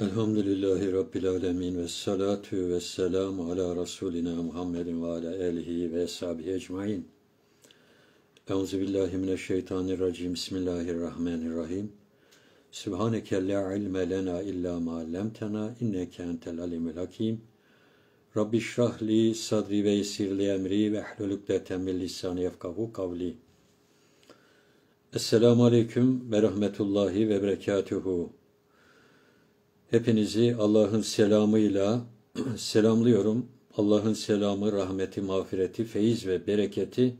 Elhamdülillahi Rabbil Alemin ve salatu ve selamu ala Resulina Muhammedin ve ala alihi ve sahibi ecmain. Euzu billahi mineşşeytanirracim. Bismillahirrahmanirrahim. Subhaneke la ilme lena illa ma allamtena inneke entel alimul hakim. Rabbi şrah li sadri ve yessir li emri ve hlul ukdeten min lisani yefkahu kavli. Esselamu aleyküm ve rahmetullahi ve berekatuhu. Hepinizi Allah'ın selamıyla selamlıyorum. Allah'ın selamı, rahmeti, mağfireti, feyiz ve bereketi,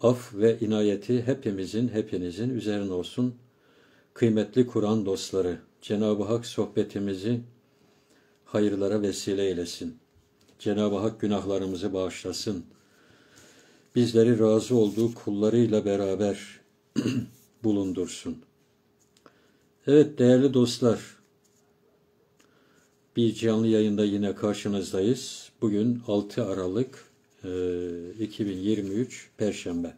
af ve inayeti hepimizin, hepinizin üzerine olsun. Kıymetli Kur'an dostları, Cenab-ı Hak sohbetimizi hayırlara vesile eylesin. Cenab-ı Hak günahlarımızı bağışlasın. Bizleri razı olduğu kullarıyla beraber bulundursun. Evet değerli dostlar, bir canlı yayında yine karşınızdayız. Bugün 6 Aralık e, 2023 Perşembe.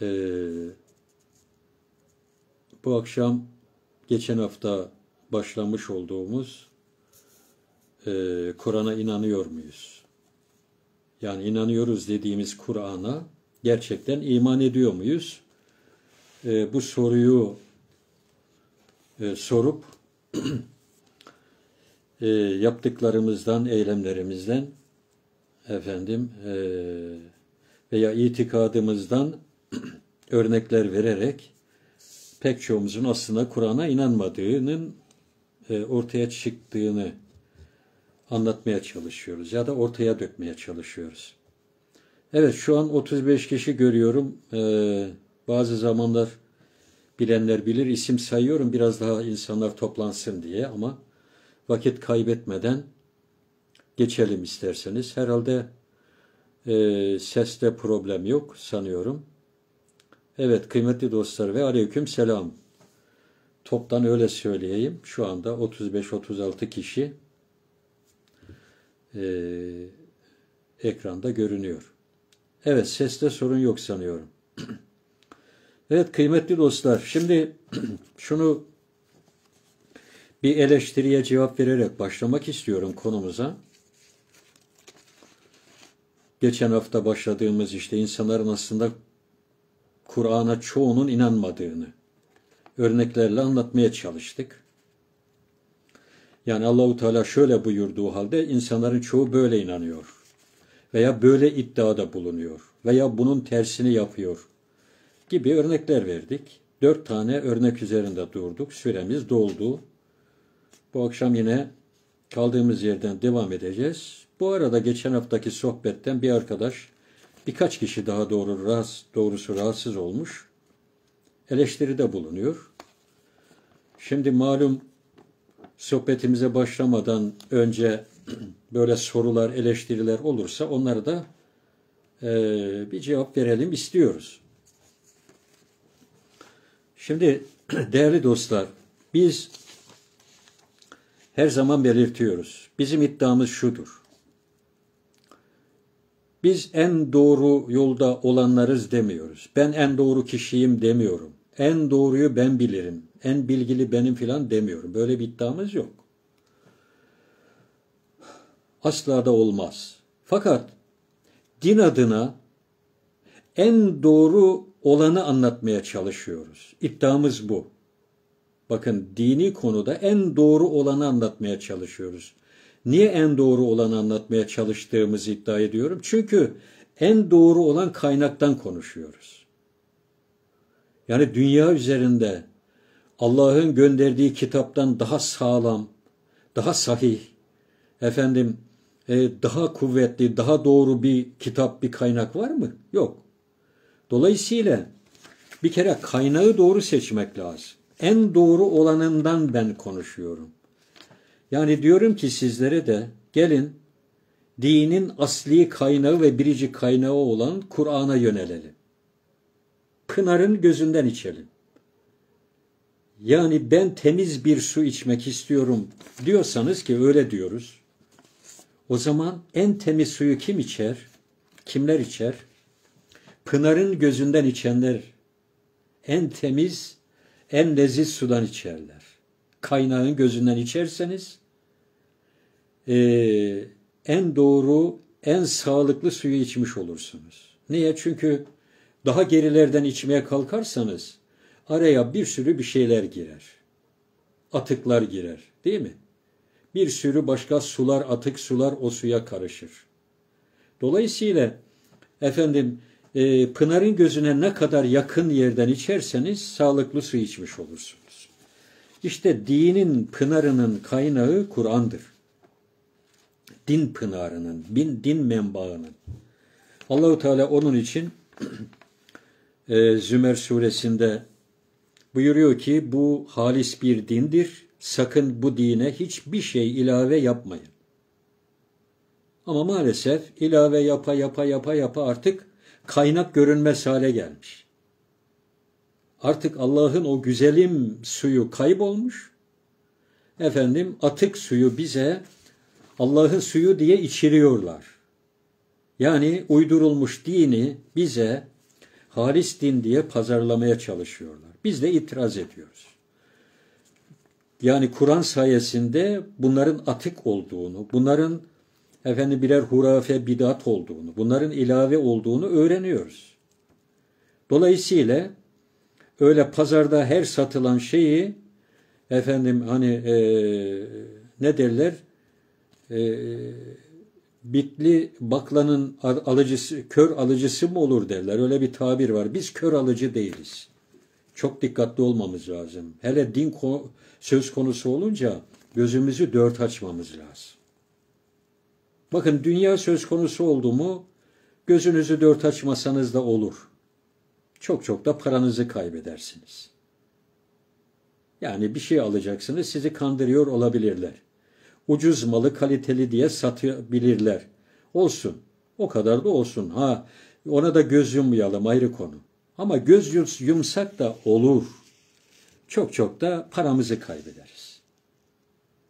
E, bu akşam geçen hafta başlamış olduğumuz e, Kur'an'a inanıyor muyuz? Yani inanıyoruz dediğimiz Kur'an'a gerçekten iman ediyor muyuz? E, bu soruyu e, sorup e, yaptıklarımızdan, eylemlerimizden efendim e, veya itikadımızdan örnekler vererek pek çoğumuzun aslında Kur'an'a inanmadığının e, ortaya çıktığını anlatmaya çalışıyoruz ya da ortaya dökmeye çalışıyoruz. Evet şu an 35 kişi görüyorum. Ee, bazı zamanlar bilenler bilir isim sayıyorum biraz daha insanlar toplansın diye ama vakit kaybetmeden geçelim isterseniz. Herhalde e, seste problem yok sanıyorum. Evet kıymetli dostlar ve aleyküm selam. Toptan öyle söyleyeyim. Şu anda 35-36 kişi e, ekranda görünüyor. Evet seste sorun yok sanıyorum. Evet kıymetli dostlar, şimdi şunu bir eleştiriye cevap vererek başlamak istiyorum konumuza. Geçen hafta başladığımız işte insanların aslında Kur'an'a çoğunun inanmadığını örneklerle anlatmaya çalıştık. Yani Allahu Teala şöyle buyurduğu halde insanların çoğu böyle inanıyor veya böyle iddiada bulunuyor veya bunun tersini yapıyor gibi örnekler verdik. Dört tane örnek üzerinde durduk. Süremiz doldu. Bu akşam yine kaldığımız yerden devam edeceğiz. Bu arada geçen haftaki sohbetten bir arkadaş birkaç kişi daha doğru rahatsız, doğrusu rahatsız olmuş. Eleştiride bulunuyor. Şimdi malum sohbetimize başlamadan önce böyle sorular, eleştiriler olursa onları da e, bir cevap verelim istiyoruz. Şimdi değerli dostlar, biz her zaman belirtiyoruz. Bizim iddiamız şudur. Biz en doğru yolda olanlarız demiyoruz. Ben en doğru kişiyim demiyorum. En doğruyu ben bilirim. En bilgili benim filan demiyorum. Böyle bir iddiamız yok. Asla da olmaz. Fakat din adına en doğru olanı anlatmaya çalışıyoruz. İddiamız bu. Bakın dini konuda en doğru olanı anlatmaya çalışıyoruz. Niye en doğru olanı anlatmaya çalıştığımızı iddia ediyorum? Çünkü en doğru olan kaynaktan konuşuyoruz. Yani dünya üzerinde Allah'ın gönderdiği kitaptan daha sağlam, daha sahih, efendim e, daha kuvvetli, daha doğru bir kitap, bir kaynak var mı? Yok. Dolayısıyla bir kere kaynağı doğru seçmek lazım. en doğru olanından ben konuşuyorum. Yani diyorum ki sizlere de gelin dinin asli kaynağı ve biricik kaynağı olan Kur'an'a yönelelim. Pınarın gözünden içelim. Yani ben temiz bir su içmek istiyorum diyorsanız ki öyle diyoruz. O zaman en temiz suyu kim içer? Kimler içer? Pınarın gözünden içenler en temiz, en leziz sudan içerler. Kaynağın gözünden içerseniz e, en doğru, en sağlıklı suyu içmiş olursunuz. Niye? Çünkü daha gerilerden içmeye kalkarsanız araya bir sürü bir şeyler girer. Atıklar girer, değil mi? Bir sürü başka sular, atık sular o suya karışır. Dolayısıyla efendim e, Pınar'ın gözüne ne kadar yakın yerden içerseniz sağlıklı su içmiş olursunuz. İşte dinin pınarının kaynağı Kur'an'dır. Din pınarının, bin, din menbaının. Allahu Teala onun için e, Zümer suresinde buyuruyor ki bu halis bir dindir. Sakın bu dine hiçbir şey ilave yapmayın. Ama maalesef ilave yapa yapa yapa yapa artık kaynak görünmez hale gelmiş. Artık Allah'ın o güzelim suyu kaybolmuş. Efendim atık suyu bize Allah'ın suyu diye içiriyorlar. Yani uydurulmuş dini bize halis din diye pazarlamaya çalışıyorlar. Biz de itiraz ediyoruz. Yani Kur'an sayesinde bunların atık olduğunu, bunların efendim birer hurafe bidat olduğunu, bunların ilave olduğunu öğreniyoruz. Dolayısıyla öyle pazarda her satılan şeyi efendim hani e, ne derler e, bitli baklanın alıcısı, kör alıcısı mı olur derler. Öyle bir tabir var. Biz kör alıcı değiliz. Çok dikkatli olmamız lazım. Hele din söz konusu olunca gözümüzü dört açmamız lazım. Bakın dünya söz konusu oldu mu gözünüzü dört açmasanız da olur. Çok çok da paranızı kaybedersiniz. Yani bir şey alacaksınız sizi kandırıyor olabilirler. Ucuz malı kaliteli diye satabilirler. Olsun. O kadar da olsun. Ha ona da göz yummayalım ayrı konu. Ama göz yumsak da olur. Çok çok da paramızı kaybederiz.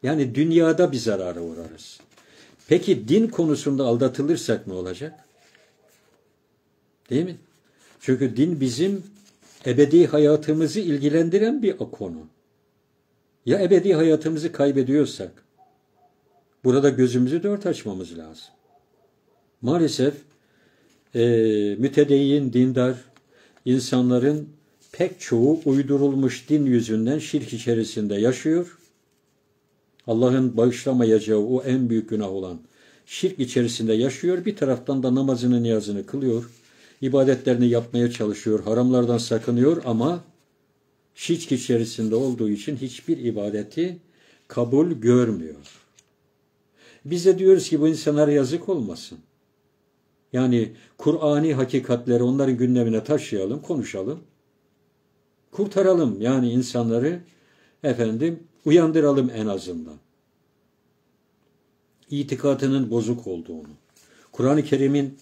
Yani dünyada bir zarara uğrarız. Peki din konusunda aldatılırsak ne olacak? Değil mi? Çünkü din bizim ebedi hayatımızı ilgilendiren bir konu. Ya ebedi hayatımızı kaybediyorsak, burada gözümüzü dört açmamız lazım. Maalesef e, mütedeyyin, dindar insanların pek çoğu uydurulmuş din yüzünden şirk içerisinde yaşıyor Allah'ın bağışlamayacağı o en büyük günah olan şirk içerisinde yaşıyor. Bir taraftan da namazını niyazını kılıyor. ibadetlerini yapmaya çalışıyor. Haramlardan sakınıyor ama şirk içerisinde olduğu için hiçbir ibadeti kabul görmüyor. Biz de diyoruz ki bu insanlara yazık olmasın. Yani Kur'ani hakikatleri onların gündemine taşıyalım, konuşalım. Kurtaralım yani insanları efendim uyandıralım en azından. İtikadının bozuk olduğunu, Kur'an-ı Kerim'in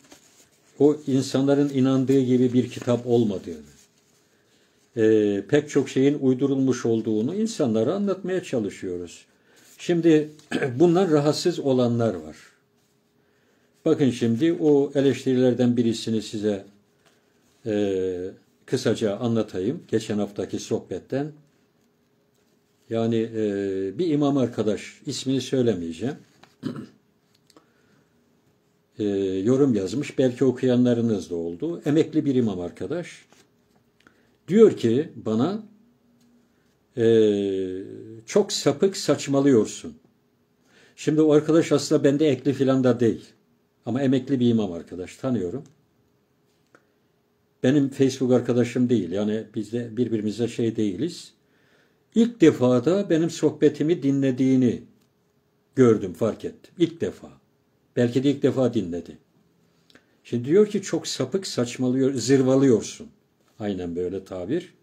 o insanların inandığı gibi bir kitap olmadığını, e, pek çok şeyin uydurulmuş olduğunu insanlara anlatmaya çalışıyoruz. Şimdi bunlar rahatsız olanlar var. Bakın şimdi o eleştirilerden birisini size e, kısaca anlatayım. Geçen haftaki sohbetten. Yani e, bir imam arkadaş, ismini söylemeyeceğim, e, yorum yazmış. Belki okuyanlarınız da oldu. Emekli bir imam arkadaş. Diyor ki bana, e, çok sapık saçmalıyorsun. Şimdi o arkadaş aslında bende ekli filan da değil. Ama emekli bir imam arkadaş, tanıyorum. Benim Facebook arkadaşım değil. Yani biz de birbirimize şey değiliz. İlk defa da benim sohbetimi dinlediğini gördüm, fark ettim. İlk defa. Belki de ilk defa dinledi. Şimdi diyor ki çok sapık saçmalıyor, zırvalıyorsun. Aynen böyle tabir.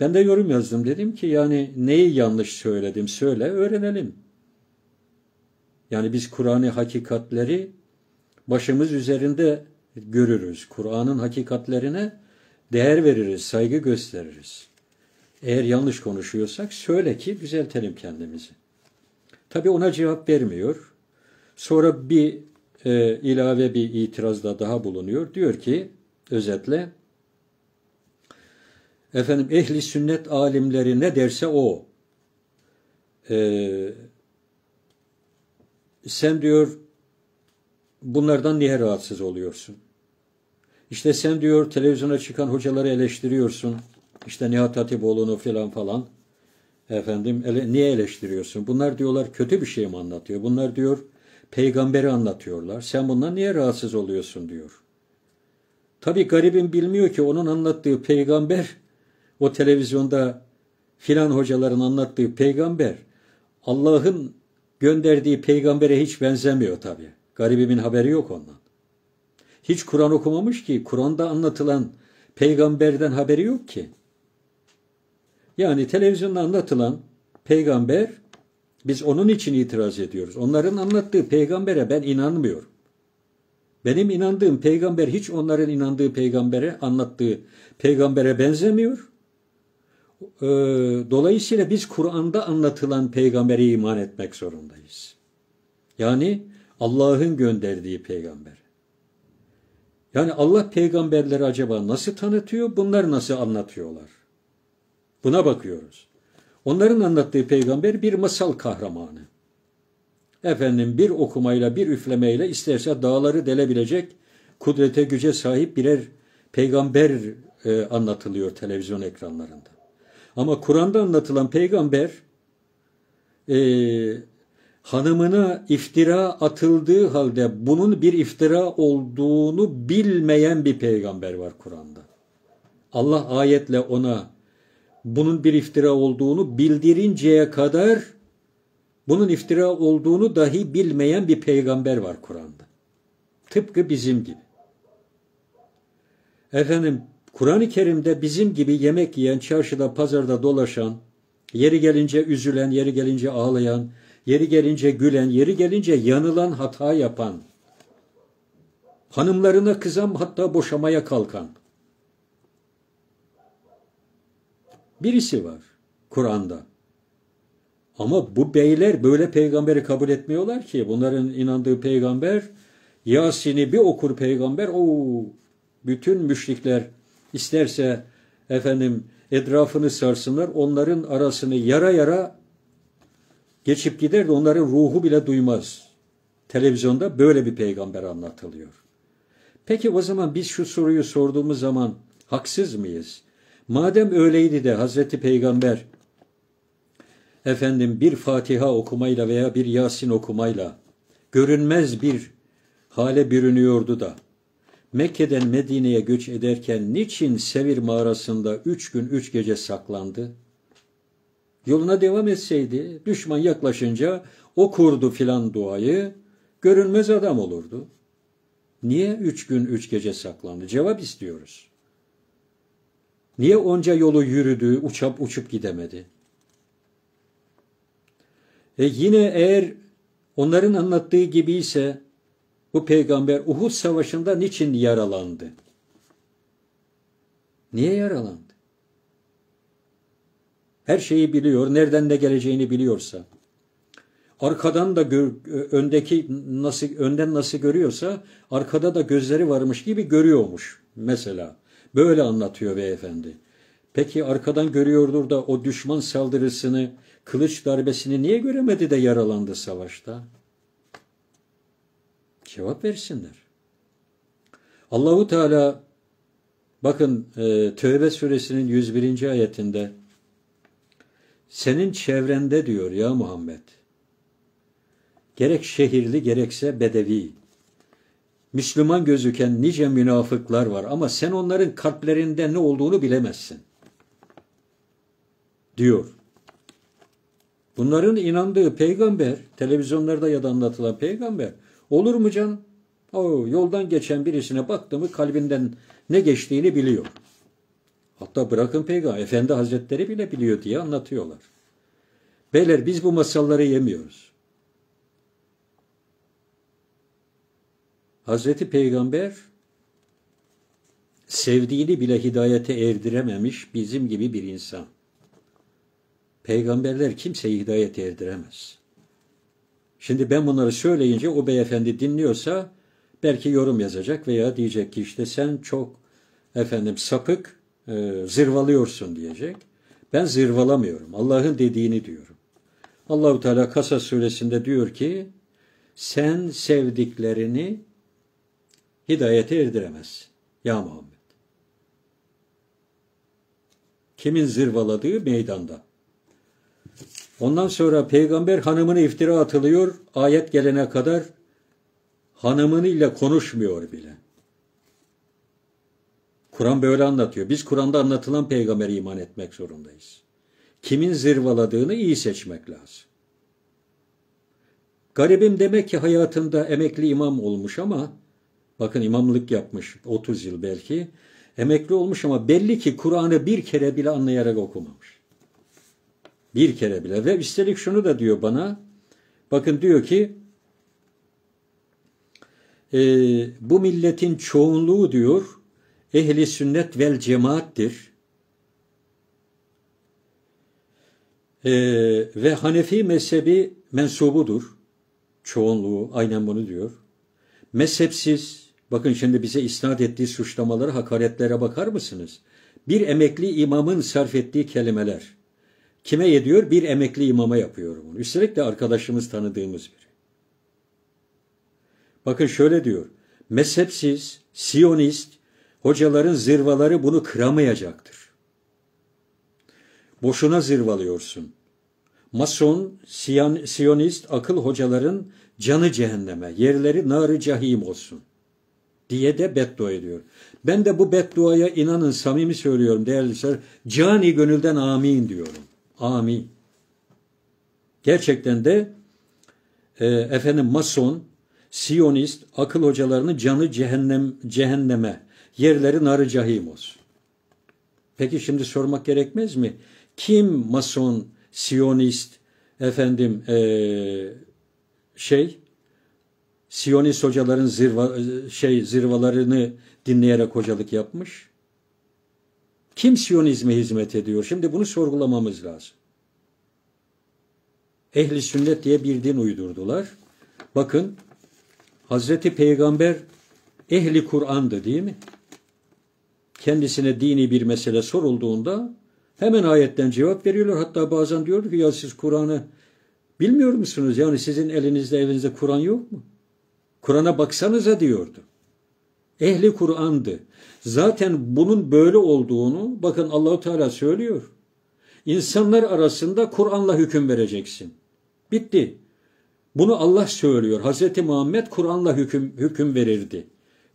Ben de yorum yazdım. Dedim ki yani neyi yanlış söyledim söyle öğrenelim. Yani biz Kur'an'ı hakikatleri başımız üzerinde görürüz. Kur'an'ın hakikatlerine değer veririz, saygı gösteririz. Eğer yanlış konuşuyorsak söyle ki düzeltelim kendimizi. Tabi ona cevap vermiyor. Sonra bir e, ilave bir itirazda daha bulunuyor. Diyor ki özetle efendim ehli sünnet alimleri ne derse o. Ee, sen diyor bunlardan niye rahatsız oluyorsun? İşte sen diyor televizyona çıkan hocaları eleştiriyorsun. İşte Nihat Hatipoğlu'nu falan falan. Efendim ele, niye eleştiriyorsun? Bunlar diyorlar kötü bir şey mi anlatıyor? Bunlar diyor peygamberi anlatıyorlar. Sen bundan niye rahatsız oluyorsun diyor. Tabi garibim bilmiyor ki onun anlattığı peygamber o televizyonda filan hocaların anlattığı peygamber Allah'ın gönderdiği peygambere hiç benzemiyor tabi. Garibimin haberi yok ondan. Hiç Kur'an okumamış ki Kur'an'da anlatılan peygamberden haberi yok ki. Yani televizyonda anlatılan peygamber biz onun için itiraz ediyoruz. Onların anlattığı peygambere ben inanmıyorum. Benim inandığım peygamber hiç onların inandığı peygambere, anlattığı peygambere benzemiyor. Ee, dolayısıyla biz Kur'an'da anlatılan peygambere iman etmek zorundayız. Yani Allah'ın gönderdiği peygamber. Yani Allah peygamberleri acaba nasıl tanıtıyor, bunlar nasıl anlatıyorlar? Buna bakıyoruz. Onların anlattığı peygamber bir masal kahramanı. Efendim bir okumayla, bir üflemeyle isterse dağları delebilecek kudrete, güce sahip birer peygamber e, anlatılıyor televizyon ekranlarında. Ama Kur'an'da anlatılan peygamber e, hanımına iftira atıldığı halde bunun bir iftira olduğunu bilmeyen bir peygamber var Kur'an'da. Allah ayetle ona bunun bir iftira olduğunu bildirinceye kadar bunun iftira olduğunu dahi bilmeyen bir peygamber var Kur'an'da. Tıpkı bizim gibi. Efendim Kur'an-ı Kerim'de bizim gibi yemek yiyen, çarşıda, pazarda dolaşan, yeri gelince üzülen, yeri gelince ağlayan, yeri gelince gülen, yeri gelince yanılan, hata yapan, hanımlarına kızan hatta boşamaya kalkan birisi var Kur'an'da. Ama bu beyler böyle peygamberi kabul etmiyorlar ki. Bunların inandığı peygamber Yasin'i bir okur peygamber o bütün müşrikler isterse efendim etrafını sarsınlar onların arasını yara yara geçip gider de onların ruhu bile duymaz. Televizyonda böyle bir peygamber anlatılıyor. Peki o zaman biz şu soruyu sorduğumuz zaman haksız mıyız? Madem öyleydi de Hazreti Peygamber efendim bir Fatiha okumayla veya bir Yasin okumayla görünmez bir hale bürünüyordu da Mekke'den Medine'ye göç ederken niçin Sevir mağarasında üç gün üç gece saklandı? Yoluna devam etseydi düşman yaklaşınca okurdu filan duayı görünmez adam olurdu. Niye üç gün üç gece saklandı? Cevap istiyoruz. Niye onca yolu yürüdü, uçup uçup gidemedi? E yine eğer onların anlattığı gibi ise bu peygamber Uhud savaşında niçin yaralandı? Niye yaralandı? Her şeyi biliyor, nereden ne geleceğini biliyorsa, arkadan da gör, öndeki nasıl önden nasıl görüyorsa arkada da gözleri varmış gibi görüyormuş mesela. Böyle anlatıyor beyefendi. Peki arkadan görüyordur da o düşman saldırısını, kılıç darbesini niye göremedi de yaralandı savaşta? Cevap versinler. Allahu Teala bakın e, Tövbe suresinin 101. ayetinde senin çevrende diyor ya Muhammed. Gerek şehirli gerekse bedevi. Müslüman gözüken nice münafıklar var ama sen onların kalplerinde ne olduğunu bilemezsin. Diyor. Bunların inandığı peygamber, televizyonlarda ya da anlatılan peygamber olur mu canım? O yoldan geçen birisine baktı mı kalbinden ne geçtiğini biliyor. Hatta bırakın peygamber, Efendi Hazretleri bile biliyor diye anlatıyorlar. Beyler biz bu masalları yemiyoruz. Hazreti Peygamber sevdiğini bile hidayete erdirememiş bizim gibi bir insan. Peygamberler kimseyi hidayete erdiremez. Şimdi ben bunları söyleyince o beyefendi dinliyorsa belki yorum yazacak veya diyecek ki işte sen çok efendim sapık e, zırvalıyorsun diyecek. Ben zırvalamıyorum. Allah'ın dediğini diyorum. Allahu Teala Kasas suresinde diyor ki sen sevdiklerini hidayete erdiremezsin. Ya Muhammed. Kimin zırvaladığı meydanda. Ondan sonra peygamber hanımını iftira atılıyor. Ayet gelene kadar hanımıyla konuşmuyor bile. Kur'an böyle anlatıyor. Biz Kur'an'da anlatılan peygambere iman etmek zorundayız. Kimin zırvaladığını iyi seçmek lazım. Garibim demek ki hayatında emekli imam olmuş ama bakın imamlık yapmış 30 yıl belki. Emekli olmuş ama belli ki Kur'an'ı bir kere bile anlayarak okumamış. Bir kere bile. Ve üstelik şunu da diyor bana. Bakın diyor ki e, bu milletin çoğunluğu diyor ehli sünnet vel cemaattir. E, ve Hanefi mezhebi mensubudur. Çoğunluğu aynen bunu diyor. Mezhepsiz, bakın şimdi bize isnat ettiği suçlamaları, hakaretlere bakar mısınız? Bir emekli imamın sarf ettiği kelimeler. Kime ediyor? Bir emekli imama yapıyor bunu. Üstelik de arkadaşımız tanıdığımız biri. Bakın şöyle diyor. Mezhepsiz, siyonist, hocaların zırvaları bunu kıramayacaktır. Boşuna zırvalıyorsun. Mason, siyan, siyonist akıl hocaların canı cehenneme, yerleri narı cahim olsun diye de beddua ediyor. Ben de bu bedduaya inanın samimi söylüyorum değerli sır, cani gönülden amin diyorum. Amin. Gerçekten de e, efendim mason, siyonist, akıl hocalarının canı cehennem cehenneme, yerleri narı cahim olsun. Peki şimdi sormak gerekmez mi? Kim mason, siyonist, efendim e, şey, siyonist hocaların zirva, şey zirvalarını dinleyerek hocalık yapmış? Kim Siyonizme hizmet ediyor? Şimdi bunu sorgulamamız lazım. Ehli sünnet diye bir din uydurdular. Bakın Hazreti Peygamber ehli Kur'an'dı değil mi? Kendisine dini bir mesele sorulduğunda hemen ayetten cevap veriyorlar. Hatta bazen diyor ki ya siz Kur'an'ı bilmiyor musunuz? Yani sizin elinizde evinizde Kur'an yok mu? Kur'an'a baksanıza diyordu. Ehli Kur'an'dı. Zaten bunun böyle olduğunu bakın Allahu Teala söylüyor. İnsanlar arasında Kur'an'la hüküm vereceksin. Bitti. Bunu Allah söylüyor. Hazreti Muhammed Kur'an'la hüküm, hüküm verirdi.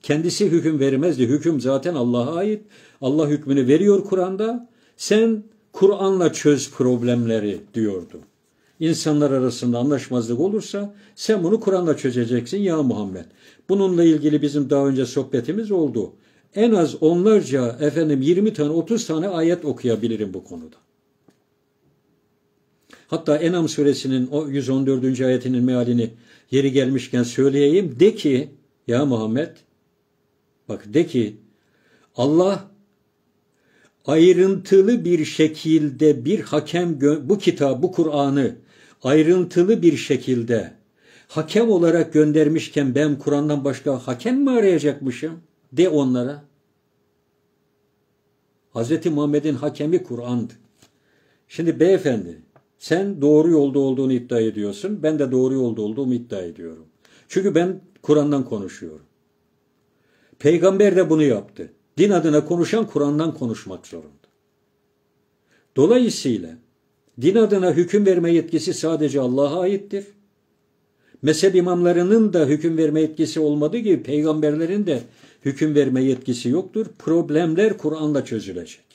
Kendisi hüküm vermezdi. Hüküm zaten Allah'a ait. Allah hükmünü veriyor Kur'an'da. Sen Kur'an'la çöz problemleri diyordu. İnsanlar arasında anlaşmazlık olursa sen bunu Kur'an'la çözeceksin ya Muhammed. Bununla ilgili bizim daha önce sohbetimiz oldu. En az onlarca efendim 20 tane 30 tane ayet okuyabilirim bu konuda. Hatta Enam suresinin o 114. ayetinin mealini yeri gelmişken söyleyeyim. De ki ya Muhammed bak de ki Allah ayrıntılı bir şekilde bir hakem bu kitap bu Kur'an'ı ayrıntılı bir şekilde hakem olarak göndermişken ben Kur'an'dan başka hakem mi arayacakmışım? De onlara. Hz. Muhammed'in hakemi Kur'an'dı. Şimdi beyefendi sen doğru yolda olduğunu iddia ediyorsun. Ben de doğru yolda olduğumu iddia ediyorum. Çünkü ben Kur'an'dan konuşuyorum. Peygamber de bunu yaptı. Din adına konuşan Kur'an'dan konuşmak zorunda. Dolayısıyla din adına hüküm verme yetkisi sadece Allah'a aittir. Mezhep imamlarının da hüküm verme yetkisi olmadığı gibi peygamberlerin de hüküm verme yetkisi yoktur. Problemler Kur'an'la çözülecek.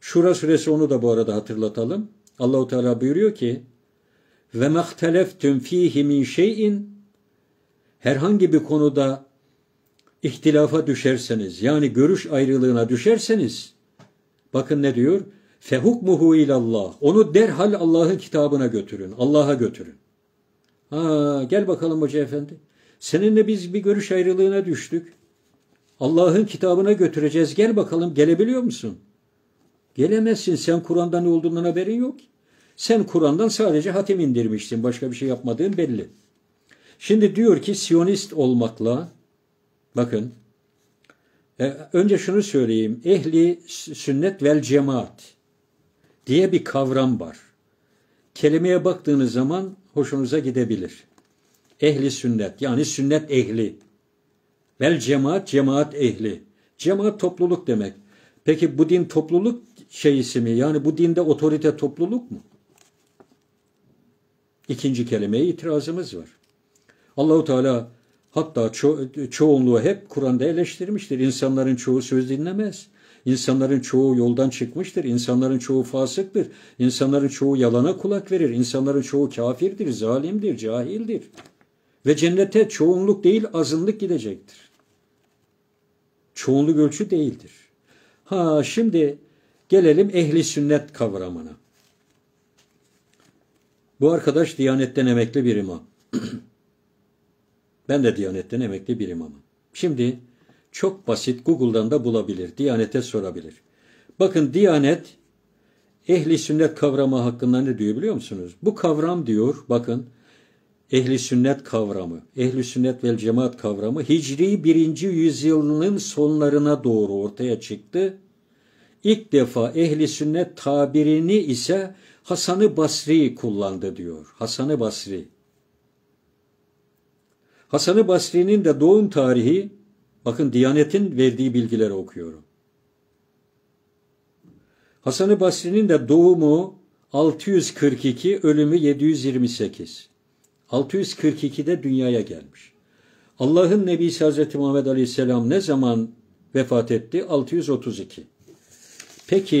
Şura suresi onu da bu arada hatırlatalım. Allahu Teala buyuruyor ki ve mehteleftüm fihi min şeyin herhangi bir konuda ihtilafa düşerseniz yani görüş ayrılığına düşerseniz Bakın ne diyor? Fehukmuhu ilallah. Onu derhal Allah'ın kitabına götürün. Allah'a götürün. Ha, gel bakalım hoca efendi. Seninle biz bir görüş ayrılığına düştük. Allah'ın kitabına götüreceğiz. Gel bakalım gelebiliyor musun? Gelemezsin. Sen Kur'an'dan ne olduğundan haberin yok. Sen Kur'an'dan sadece hatim indirmişsin. Başka bir şey yapmadığın belli. Şimdi diyor ki Siyonist olmakla bakın e, önce şunu söyleyeyim. Ehli sünnet vel cemaat diye bir kavram var. Kelimeye baktığınız zaman hoşunuza gidebilir. Ehli sünnet yani sünnet ehli. Vel cemaat cemaat ehli. Cemaat topluluk demek. Peki bu din topluluk şeyisi mi? Yani bu dinde otorite topluluk mu? İkinci kelimeye itirazımız var. Allahu Teala hatta ço çoğunluğu hep Kur'an'da eleştirmiştir. İnsanların çoğu söz dinlemez. İnsanların çoğu yoldan çıkmıştır. İnsanların çoğu fasıktır. İnsanların çoğu yalana kulak verir. İnsanların çoğu kafirdir, zalimdir, cahildir. Ve cennete çoğunluk değil azınlık gidecektir. Çoğunluk ölçü değildir. Ha şimdi gelelim ehli sünnet kavramına. Bu arkadaş Diyanet'ten emekli bir imam. ben de Diyanet'ten emekli bir imamım. Şimdi çok basit Google'dan da bulabilir. Diyanet'e sorabilir. Bakın Diyanet ehli sünnet kavramı hakkında ne diyor biliyor musunuz? Bu kavram diyor bakın ehli sünnet kavramı, ehli sünnet vel cemaat kavramı Hicri birinci yüzyılının sonlarına doğru ortaya çıktı. İlk defa ehli sünnet tabirini ise Hasan-ı Basri kullandı diyor. Hasan-ı Basri. Hasan-ı Basri'nin de doğum tarihi bakın Diyanet'in verdiği bilgileri okuyorum. Hasan-ı Basri'nin de doğumu 642, ölümü 728. 642'de dünyaya gelmiş. Allah'ın Nebisi Hazreti Muhammed Aleyhisselam ne zaman vefat etti? 632. Peki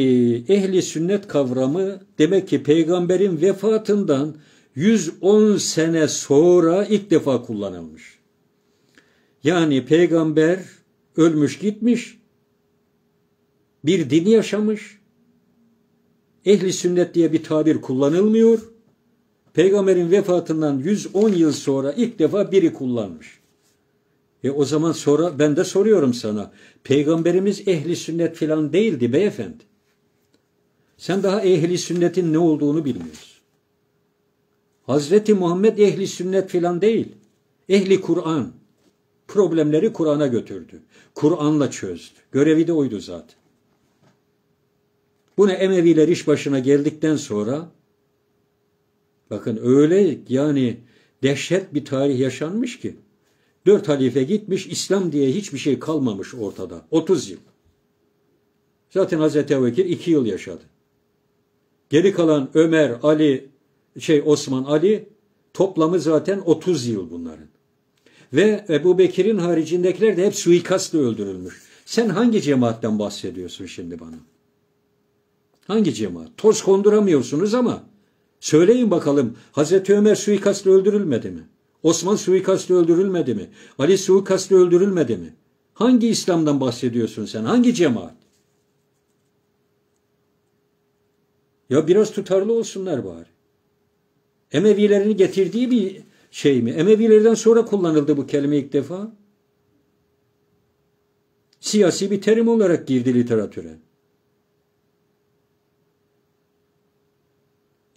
ehli sünnet kavramı demek ki peygamberin vefatından 110 sene sonra ilk defa kullanılmış. Yani peygamber ölmüş gitmiş, bir din yaşamış, ehli sünnet diye bir tabir kullanılmıyor. Peygamberin vefatından 110 yıl sonra ilk defa biri kullanmış. E o zaman sonra ben de soruyorum sana. Peygamberimiz ehli sünnet filan değildi beyefendi. Sen daha ehli sünnetin ne olduğunu bilmiyorsun. Hazreti Muhammed ehli sünnet filan değil. Ehli Kur'an. Problemleri Kur'an'a götürdü. Kur'an'la çözdü. Görevi de oydu zaten. Bunu Emeviler iş başına geldikten sonra bakın öyle yani dehşet bir tarih yaşanmış ki Dört halife gitmiş, İslam diye hiçbir şey kalmamış ortada. 30 yıl. Zaten Hazreti Ebubekir iki yıl yaşadı. Geri kalan Ömer, Ali, şey Osman, Ali toplamı zaten 30 yıl bunların. Ve Ebu Bekir'in haricindekiler de hep suikastla öldürülmüş. Sen hangi cemaatten bahsediyorsun şimdi bana? Hangi cemaat? Toz konduramıyorsunuz ama söyleyin bakalım Hazreti Ömer suikastla öldürülmedi mi? Osman suikastla öldürülmedi mi? Ali suikastla öldürülmedi mi? Hangi İslam'dan bahsediyorsun sen? Hangi cemaat? Ya biraz tutarlı olsunlar bari. Emevilerini getirdiği bir şey mi? Emevilerden sonra kullanıldı bu kelime ilk defa. Siyasi bir terim olarak girdi literatüre.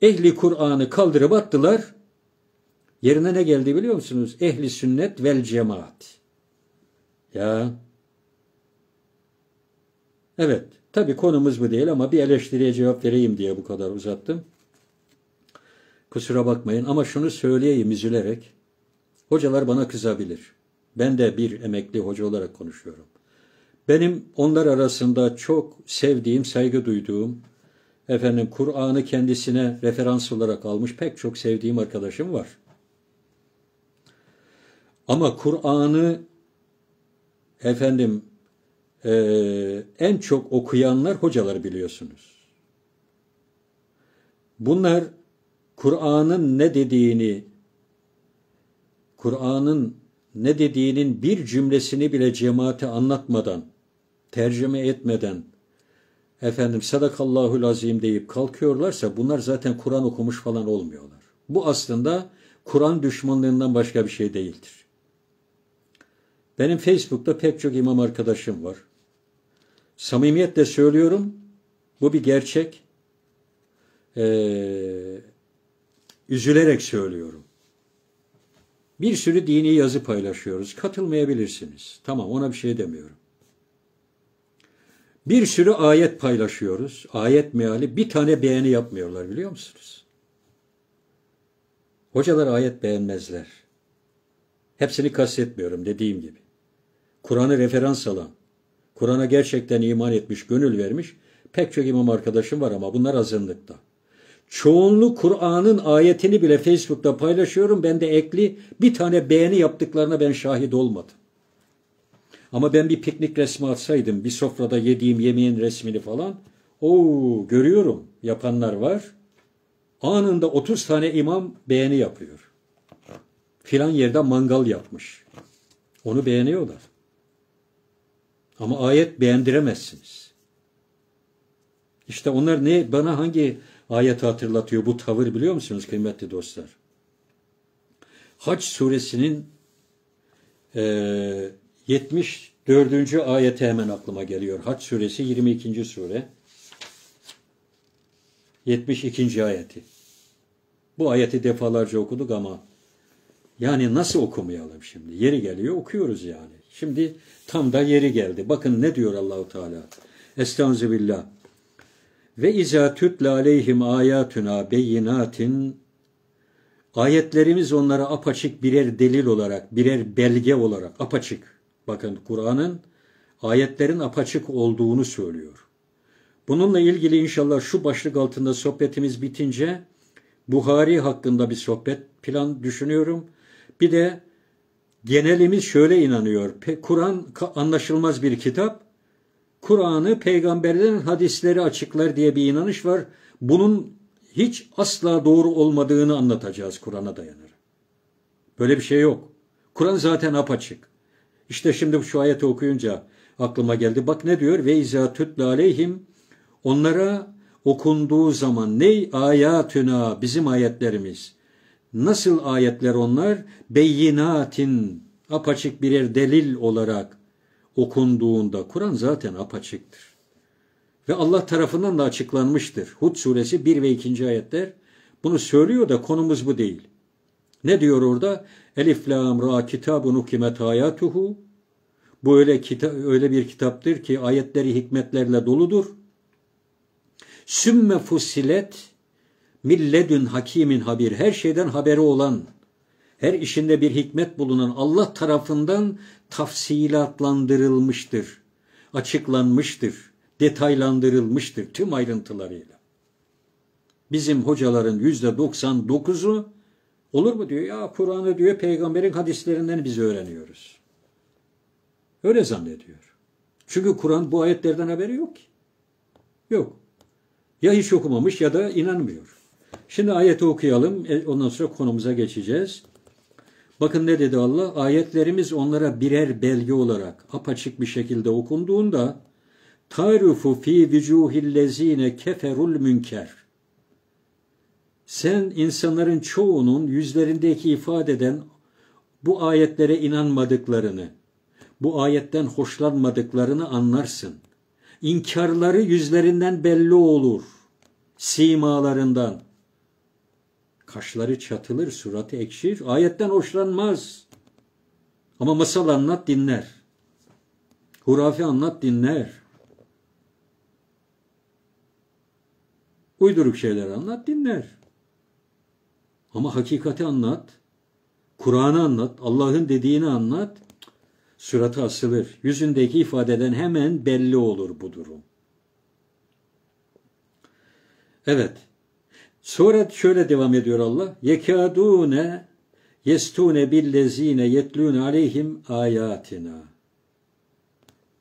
Ehli Kur'an'ı kaldırıp attılar. Yerine ne geldi biliyor musunuz? Ehli sünnet vel cemaat. Ya. Evet. Tabi konumuz bu değil ama bir eleştiriye cevap vereyim diye bu kadar uzattım. Kusura bakmayın ama şunu söyleyeyim üzülerek. Hocalar bana kızabilir. Ben de bir emekli hoca olarak konuşuyorum. Benim onlar arasında çok sevdiğim, saygı duyduğum, efendim Kur'an'ı kendisine referans olarak almış pek çok sevdiğim arkadaşım var. Ama Kur'an'ı efendim e, en çok okuyanlar hocalar biliyorsunuz. Bunlar Kur'an'ın ne dediğini Kur'an'ın ne dediğinin bir cümlesini bile cemaate anlatmadan, tercüme etmeden efendim sadakallahul azim deyip kalkıyorlarsa bunlar zaten Kur'an okumuş falan olmuyorlar. Bu aslında Kur'an düşmanlığından başka bir şey değildir. Benim Facebook'ta pek çok imam arkadaşım var. Samimiyetle söylüyorum. Bu bir gerçek. Ee, üzülerek söylüyorum. Bir sürü dini yazı paylaşıyoruz. Katılmayabilirsiniz. Tamam ona bir şey demiyorum. Bir sürü ayet paylaşıyoruz. Ayet meali bir tane beğeni yapmıyorlar biliyor musunuz? Hocalar ayet beğenmezler. Hepsini kastetmiyorum dediğim gibi. Kur'an'ı referans alan, Kur'an'a gerçekten iman etmiş, gönül vermiş pek çok imam arkadaşım var ama bunlar azınlıkta. Çoğunluk Kur'an'ın ayetini bile Facebook'ta paylaşıyorum. Ben de ekli bir tane beğeni yaptıklarına ben şahit olmadım. Ama ben bir piknik resmi atsaydım, bir sofrada yediğim yemeğin resmini falan, o görüyorum yapanlar var. Anında 30 tane imam beğeni yapıyor. Filan yerde mangal yapmış. Onu beğeniyorlar. Ama ayet beğendiremezsiniz. İşte onlar ne bana hangi ayeti hatırlatıyor bu tavır biliyor musunuz kıymetli dostlar? Hac suresinin e, 74. ayeti hemen aklıma geliyor. Hac suresi 22. sure. 72. ayeti. Bu ayeti defalarca okuduk ama yani nasıl okumayalım şimdi? Yeri geliyor okuyoruz yani. Şimdi tam da yeri geldi. Bakın ne diyor Allahu Teala. Estağfirullah. Ve izâ tütle aleyhim ayatuna beyinatin ayetlerimiz onlara apaçık birer delil olarak, birer belge olarak apaçık. Bakın Kur'an'ın ayetlerin apaçık olduğunu söylüyor. Bununla ilgili inşallah şu başlık altında sohbetimiz bitince Buhari hakkında bir sohbet plan düşünüyorum. Bir de genelimiz şöyle inanıyor. Kur'an anlaşılmaz bir kitap. Kur'an'ı peygamberlerin hadisleri açıklar diye bir inanış var. Bunun hiç asla doğru olmadığını anlatacağız Kur'an'a dayanır. Böyle bir şey yok. Kur'an zaten apaçık. İşte şimdi şu ayeti okuyunca aklıma geldi. Bak ne diyor? Ve izâ tütle aleyhim onlara okunduğu zaman ne ayatuna bizim ayetlerimiz. Nasıl ayetler onlar? Beyinatin apaçık birer delil olarak okunduğunda Kur'an zaten apaçıktır. Ve Allah tarafından da açıklanmıştır. Hud suresi 1 ve 2. ayetler bunu söylüyor da konumuz bu değil. Ne diyor orada? Elif lam ra kitabun hukimet ayatuhu. Bu öyle kita öyle bir kitaptır ki ayetleri hikmetlerle doludur. Sümme fussilet milledün hakimin habir. Her şeyden haberi olan, her işinde bir hikmet bulunan Allah tarafından tafsilatlandırılmıştır. Açıklanmıştır. Detaylandırılmıştır tüm ayrıntılarıyla. Bizim hocaların yüzde 99'u olur mu diyor ya Kur'an'ı diyor peygamberin hadislerinden biz öğreniyoruz. Öyle zannediyor. Çünkü Kur'an bu ayetlerden haberi yok ki. Yok. Ya hiç okumamış ya da inanmıyor. Şimdi ayeti okuyalım. E, ondan sonra konumuza geçeceğiz. Bakın ne dedi Allah? Ayetlerimiz onlara birer belge olarak apaçık bir şekilde okunduğunda tarifu fi vücuhillezine keferul münker. Sen insanların çoğunun yüzlerindeki ifadeden bu ayetlere inanmadıklarını, bu ayetten hoşlanmadıklarını anlarsın. İnkarları yüzlerinden belli olur. Simalarından. Kaşları çatılır, suratı ekşir. Ayetten hoşlanmaz. Ama masal anlat dinler. Hurafi anlat dinler. Uyduruk şeyler anlat dinler. Ama hakikati anlat. Kur'an'ı anlat. Allah'ın dediğini anlat. Suratı asılır. Yüzündeki ifadeden hemen belli olur bu durum. Evet. Sonra şöyle devam ediyor Allah. Yekadune yestune billezine yetlune aleyhim ayatina.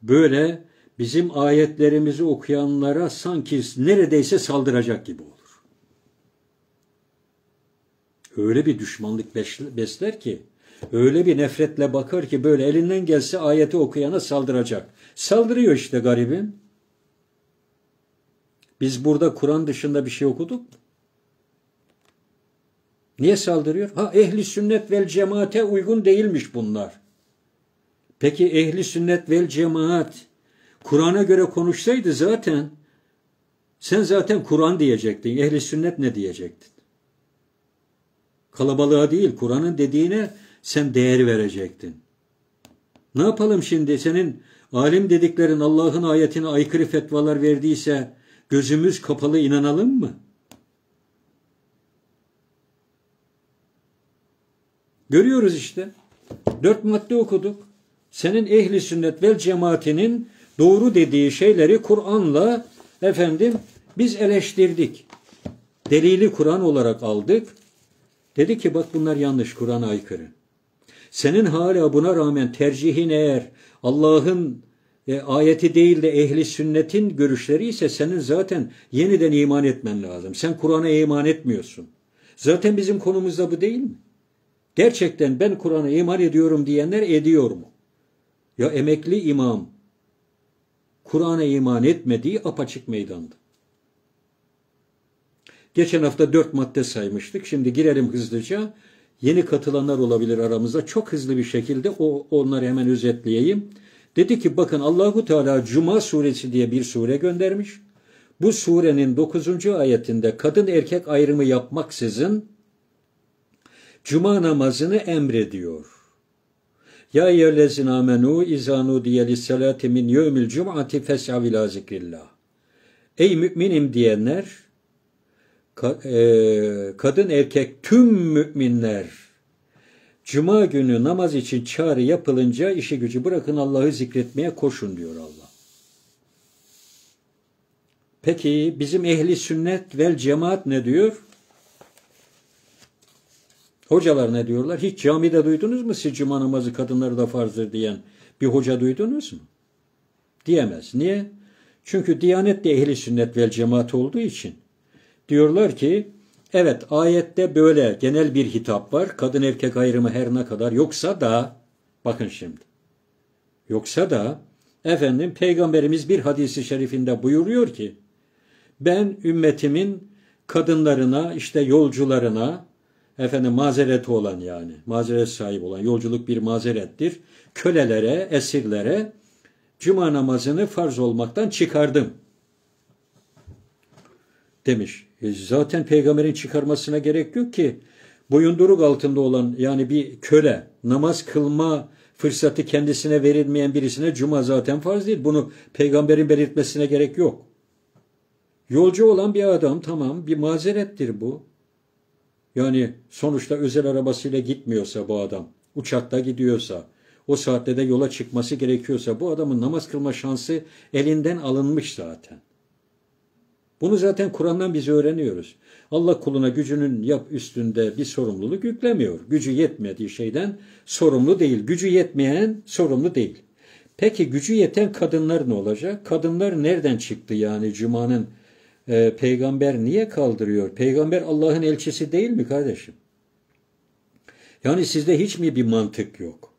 Böyle bizim ayetlerimizi okuyanlara sanki neredeyse saldıracak gibi olur. Öyle bir düşmanlık besler ki, öyle bir nefretle bakar ki böyle elinden gelse ayeti okuyana saldıracak. Saldırıyor işte garibim. Biz burada Kur'an dışında bir şey okuduk mu? Niye saldırıyor? Ha ehli sünnet vel cemaate uygun değilmiş bunlar. Peki ehli sünnet vel cemaat Kur'an'a göre konuşsaydı zaten sen zaten Kur'an diyecektin. Ehli sünnet ne diyecektin? Kalabalığa değil Kur'an'ın dediğine sen değer verecektin. Ne yapalım şimdi senin alim dediklerin Allah'ın ayetine aykırı fetvalar verdiyse gözümüz kapalı inanalım mı? Görüyoruz işte. Dört madde okuduk. Senin ehli sünnet vel cemaatinin doğru dediği şeyleri Kur'an'la efendim biz eleştirdik. Delili Kur'an olarak aldık. Dedi ki bak bunlar yanlış Kur'an'a aykırı. Senin hala buna rağmen tercihin eğer Allah'ın e, ayeti değil de ehli sünnetin görüşleri ise senin zaten yeniden iman etmen lazım. Sen Kur'an'a iman etmiyorsun. Zaten bizim konumuzda bu değil mi? Gerçekten ben Kur'an'a iman ediyorum diyenler ediyor mu? Ya emekli imam Kur'an'a iman etmediği apaçık meydanda. Geçen hafta dört madde saymıştık. Şimdi girelim hızlıca. Yeni katılanlar olabilir aramızda. Çok hızlı bir şekilde o onları hemen özetleyeyim. Dedi ki bakın Allahu Teala Cuma suresi diye bir sure göndermiş. Bu surenin 9. ayetinde kadın erkek ayrımı yapmaksızın cuma namazını emrediyor. Ya eyyühellezine amenu izanu diye lissalati min yevmil cum'ati fes'av ila zikrillah. Ey müminim diyenler, e, kadın erkek tüm müminler Cuma günü namaz için çağrı yapılınca işi gücü bırakın Allah'ı zikretmeye koşun diyor Allah. Peki bizim ehli sünnet vel cemaat ne diyor? Hocalar ne diyorlar? Hiç camide duydunuz mu siz cuma namazı kadınları da farzdır diyen bir hoca duydunuz mu? Diyemez. Niye? Çünkü Diyanet de ehli sünnet vel cemaat olduğu için. Diyorlar ki evet ayette böyle genel bir hitap var. Kadın erkek ayrımı her ne kadar yoksa da bakın şimdi. Yoksa da efendim peygamberimiz bir hadisi şerifinde buyuruyor ki ben ümmetimin kadınlarına işte yolcularına efendim mazereti olan yani mazeret sahibi olan yolculuk bir mazerettir. Kölelere, esirlere cuma namazını farz olmaktan çıkardım demiş. E zaten peygamberin çıkarmasına gerek yok ki boyunduruk altında olan yani bir köle namaz kılma fırsatı kendisine verilmeyen birisine cuma zaten farz değil. Bunu peygamberin belirtmesine gerek yok. Yolcu olan bir adam tamam bir mazerettir bu. Yani sonuçta özel arabasıyla gitmiyorsa bu adam, uçakta gidiyorsa, o saatte de yola çıkması gerekiyorsa bu adamın namaz kılma şansı elinden alınmış zaten. Bunu zaten Kur'an'dan biz öğreniyoruz. Allah kuluna gücünün yap üstünde bir sorumluluk yüklemiyor. Gücü yetmediği şeyden sorumlu değil. Gücü yetmeyen sorumlu değil. Peki gücü yeten kadınlar ne olacak? Kadınlar nereden çıktı yani Cuma'nın e, peygamber niye kaldırıyor? Peygamber Allah'ın elçisi değil mi kardeşim? Yani sizde hiç mi bir mantık yok?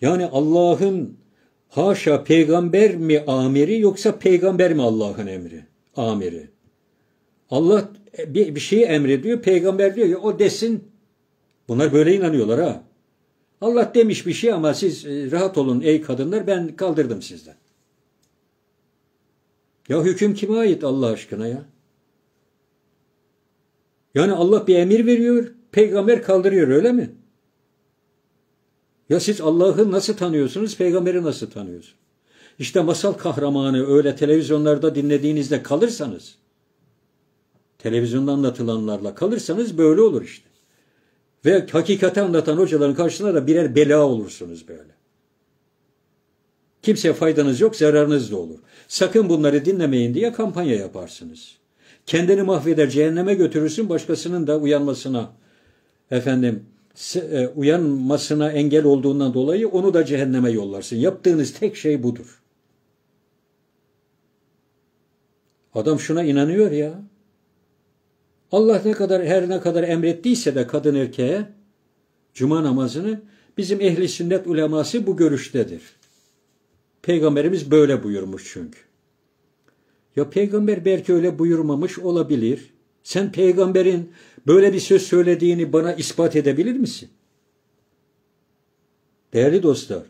Yani Allah'ın haşa peygamber mi amiri yoksa peygamber mi Allah'ın emri? Amiri. Allah bir, bir şeyi emrediyor, peygamber diyor ya o desin. Bunlar böyle inanıyorlar ha. Allah demiş bir şey ama siz e, rahat olun ey kadınlar ben kaldırdım sizden. Ya hüküm kime ait Allah aşkına ya? Yani Allah bir emir veriyor, peygamber kaldırıyor öyle mi? Ya siz Allah'ı nasıl tanıyorsunuz, peygamberi nasıl tanıyorsunuz? İşte masal kahramanı öyle televizyonlarda dinlediğinizde kalırsanız, televizyonda anlatılanlarla kalırsanız böyle olur işte. Ve hakikati anlatan hocaların karşısında da birer bela olursunuz böyle. Kimseye faydanız yok, zararınız da olur. Sakın bunları dinlemeyin diye kampanya yaparsınız. Kendini mahveder, cehenneme götürürsün, başkasının da uyanmasına, efendim, e, uyanmasına engel olduğundan dolayı onu da cehenneme yollarsın. Yaptığınız tek şey budur. Adam şuna inanıyor ya. Allah ne kadar her ne kadar emrettiyse de kadın erkeğe cuma namazını bizim ehli sünnet uleması bu görüştedir. Peygamberimiz böyle buyurmuş çünkü. Ya peygamber belki öyle buyurmamış olabilir. Sen peygamberin böyle bir söz söylediğini bana ispat edebilir misin? Değerli dostlar,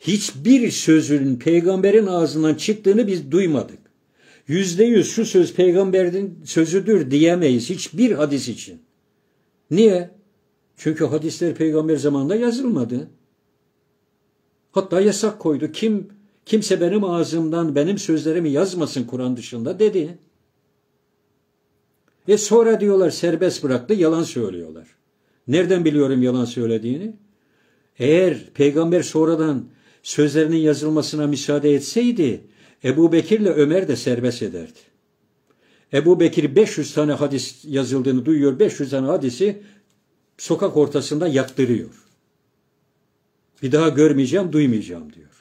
hiçbir sözün peygamberin ağzından çıktığını biz duymadık. Yüzde yüz şu söz peygamberin sözüdür diyemeyiz hiçbir hadis için. Niye? Çünkü hadisler peygamber zamanında yazılmadı. Hatta yasak koydu. Kim kimse benim ağzımdan benim sözlerimi yazmasın Kur'an dışında dedi. Ve sonra diyorlar serbest bıraktı yalan söylüyorlar. Nereden biliyorum yalan söylediğini? Eğer peygamber sonradan sözlerinin yazılmasına müsaade etseydi Ebu Bekir'le Ömer de serbest ederdi. Ebu Bekir 500 tane hadis yazıldığını duyuyor. 500 tane hadisi sokak ortasında yaktırıyor. Bir daha görmeyeceğim, duymayacağım diyor.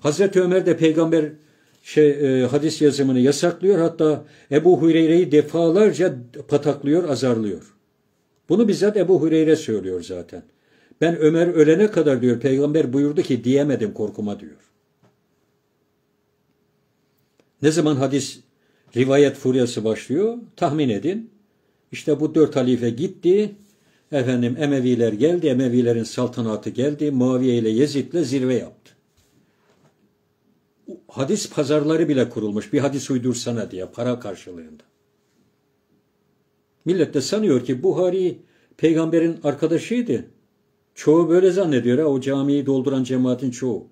Hazreti Ömer de peygamber şey e, hadis yazımını yasaklıyor. Hatta Ebu Hureyre'yi defalarca pataklıyor, azarlıyor. Bunu bizzat Ebu Hureyre söylüyor zaten. Ben Ömer ölene kadar diyor peygamber buyurdu ki diyemedim korkuma diyor. Ne zaman hadis rivayet furyası başlıyor? Tahmin edin. İşte bu dört halife gitti. Efendim Emeviler geldi. Emevilerin saltanatı geldi. Muaviye ile Yezid'le zirve yaptı. Hadis pazarları bile kurulmuş. Bir hadis uydursana diye para karşılığında. Millet de sanıyor ki Buhari peygamberin arkadaşıydı. Çoğu böyle zannediyor o camiyi dolduran cemaatin çoğu.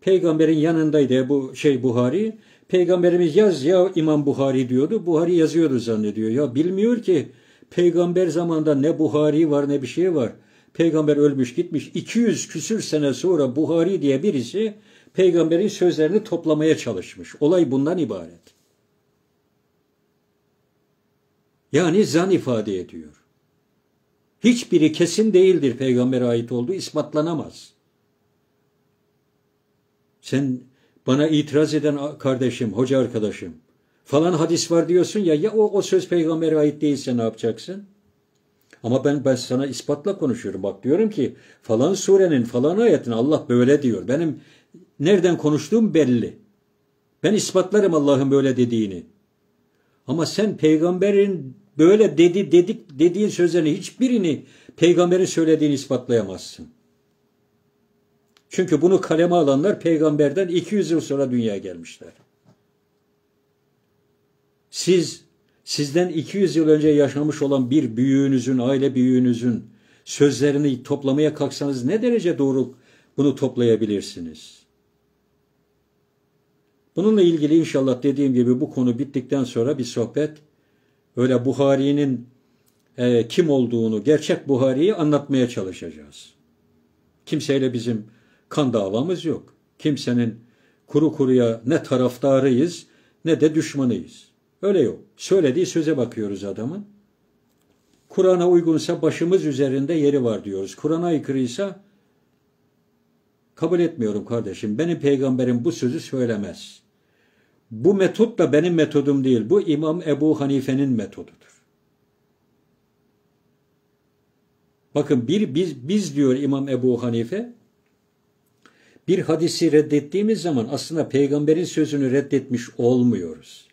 Peygamberin yanındaydı bu şey Buhari. Peygamberimiz yaz ya İmam Buhari diyordu. Buhari yazıyordu zannediyor. Ya bilmiyor ki peygamber zamanında ne Buhari var ne bir şey var. Peygamber ölmüş gitmiş. 200 küsür sene sonra Buhari diye birisi peygamberin sözlerini toplamaya çalışmış. Olay bundan ibaret. Yani zan ifade ediyor. Hiçbiri kesin değildir peygambere ait olduğu ispatlanamaz. Sen bana itiraz eden kardeşim, hoca arkadaşım falan hadis var diyorsun ya ya o, o söz peygambere ait değilse ne yapacaksın? Ama ben ben sana ispatla konuşuyorum. Bak diyorum ki falan surenin falan ayetin Allah böyle diyor. Benim nereden konuştuğum belli. Ben ispatlarım Allah'ın böyle dediğini. Ama sen peygamberin böyle dedi dedik dediğin sözlerini hiçbirini peygamberin söylediğini ispatlayamazsın. Çünkü bunu kaleme alanlar peygamberden 200 yıl sonra dünyaya gelmişler. Siz sizden 200 yıl önce yaşamış olan bir büyüğünüzün, aile büyüğünüzün sözlerini toplamaya kalksanız ne derece doğru bunu toplayabilirsiniz? Bununla ilgili inşallah dediğim gibi bu konu bittikten sonra bir sohbet öyle Buhari'nin e, kim olduğunu, gerçek Buhari'yi anlatmaya çalışacağız. Kimseyle bizim kan davamız yok. Kimsenin kuru kuruya ne taraftarıyız ne de düşmanıyız. Öyle yok. Söylediği söze bakıyoruz adamın. Kur'an'a uygunsa başımız üzerinde yeri var diyoruz. Kur'an'a aykırıysa kabul etmiyorum kardeşim. Benim peygamberim bu sözü söylemez. Bu metot da benim metodum değil. Bu İmam Ebu Hanife'nin metodudur. Bakın bir biz, biz diyor İmam Ebu Hanife bir hadisi reddettiğimiz zaman aslında peygamberin sözünü reddetmiş olmuyoruz.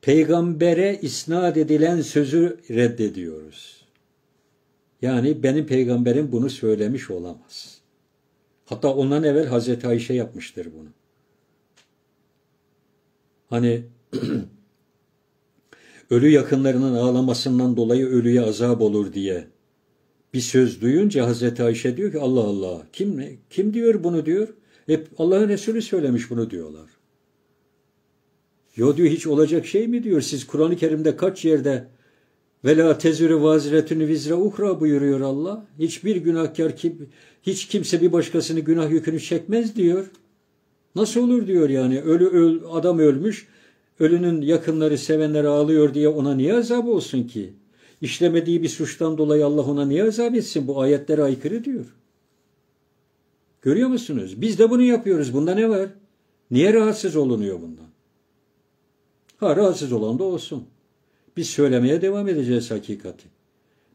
Peygambere isnat edilen sözü reddediyoruz. Yani benim peygamberim bunu söylemiş olamaz. Hatta ondan evvel Hazreti Ayşe yapmıştır bunu. Hani ölü yakınlarının ağlamasından dolayı ölüye azap olur diye bir söz duyunca Hazreti Ayşe diyor ki Allah Allah kim kim diyor bunu diyor. Hep Allah'ın Resulü söylemiş bunu diyorlar. Yo diyor hiç olacak şey mi diyor. Siz Kur'an-ı Kerim'de kaç yerde ve la tezürü vaziretünü vizre uhra buyuruyor Allah. Hiçbir günahkar kim, hiç kimse bir başkasını günah yükünü çekmez diyor. Nasıl olur diyor yani ölü öl, adam ölmüş ölünün yakınları sevenleri ağlıyor diye ona niye azap olsun ki? İşlemediği bir suçtan dolayı Allah ona niye azap etsin? Bu ayetlere aykırı diyor. Görüyor musunuz? Biz de bunu yapıyoruz. Bunda ne var? Niye rahatsız olunuyor bundan? Ha rahatsız olan da olsun. Biz söylemeye devam edeceğiz hakikati.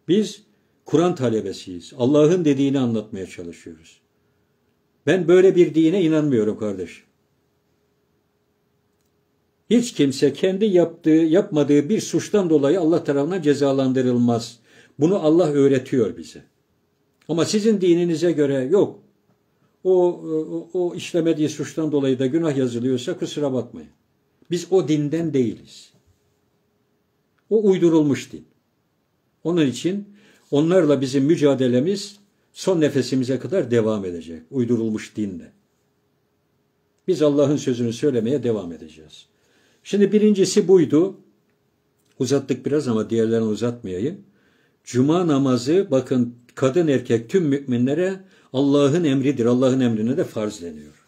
Biz Kur'an talebesiyiz. Allah'ın dediğini anlatmaya çalışıyoruz. Ben böyle bir dine inanmıyorum kardeş. Hiç kimse kendi yaptığı, yapmadığı bir suçtan dolayı Allah tarafından cezalandırılmaz. Bunu Allah öğretiyor bize. Ama sizin dininize göre yok. O, o, o işlemediği suçtan dolayı da günah yazılıyorsa kusura bakmayın. Biz o dinden değiliz. O uydurulmuş din. Onun için onlarla bizim mücadelemiz son nefesimize kadar devam edecek. Uydurulmuş dinde. Biz Allah'ın sözünü söylemeye devam edeceğiz. Şimdi birincisi buydu. Uzattık biraz ama diğerlerini uzatmayayım. Cuma namazı bakın kadın erkek tüm müminlere Allah'ın emridir. Allah'ın emrine de farz deniyor.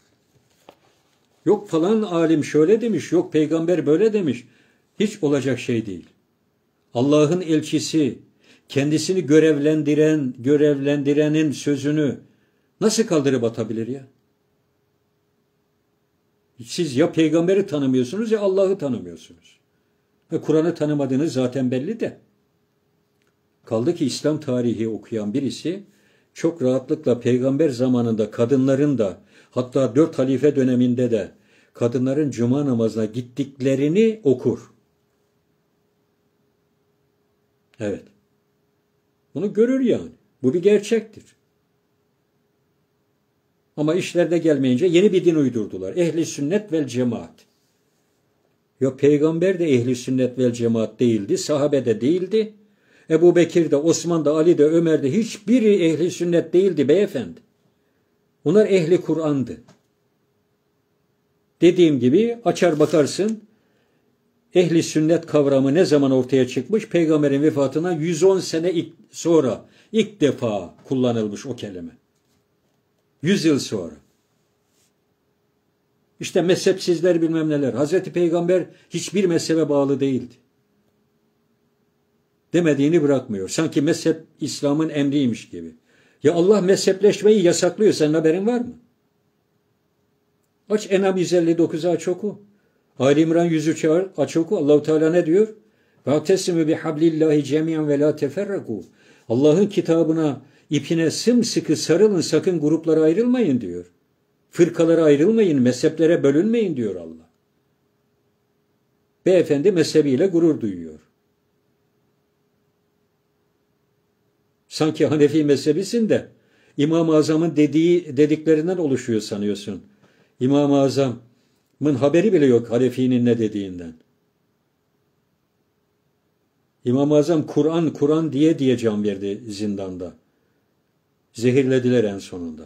Yok falan alim şöyle demiş, yok peygamber böyle demiş. Hiç olacak şey değil. Allah'ın elçisi, kendisini görevlendiren, görevlendirenin sözünü nasıl kaldırıp atabilir ya? Siz ya peygamberi tanımıyorsunuz ya Allah'ı tanımıyorsunuz. Ve Kur'an'ı tanımadığınız zaten belli de. Kaldı ki İslam tarihi okuyan birisi çok rahatlıkla peygamber zamanında kadınların da hatta dört halife döneminde de kadınların cuma namazına gittiklerini okur. Evet. Bunu görür yani. Bu bir gerçektir. Ama işlerde gelmeyince yeni bir din uydurdular. Ehli sünnet vel cemaat. Ya peygamber de ehli sünnet vel cemaat değildi, sahabe de değildi. Ebu Bekir de, Osman da, Ali de, Ömer de hiçbiri ehli sünnet değildi beyefendi. Onlar ehli Kur'an'dı. Dediğim gibi açar bakarsın ehli sünnet kavramı ne zaman ortaya çıkmış? Peygamberin vefatından 110 sene ilk, sonra ilk defa kullanılmış o kelime. 100 yıl sonra. İşte mezhepsizler bilmem neler. Hazreti Peygamber hiçbir mezhebe bağlı değildi. Demediğini bırakmıyor. Sanki mezhep İslam'ın emriymiş gibi. Ya Allah mezhepleşmeyi yasaklıyor. Senin haberin var mı? Aç Enam 159'u aç oku. Ali İmran 103 açı oku. Allahu Teala ne diyor? Ve teslimü bi hablillahi cemiyen ve la teferraku. Allah'ın kitabına, ipine sımsıkı sarılın sakın gruplara ayrılmayın diyor. Fırkalara ayrılmayın, mezheplere bölünmeyin diyor Allah. Beyefendi mezhebiyle gurur duyuyor. Sanki Hanefi mezhebisin de İmam-ı Azam'ın dediği, dediklerinden oluşuyor sanıyorsun. İmam-ı Azam Azam'ın haberi bile yok Hanefi'nin ne dediğinden. İmam-ı Azam Kur'an Kur'an diye diye can verdi zindanda. Zehirlediler en sonunda.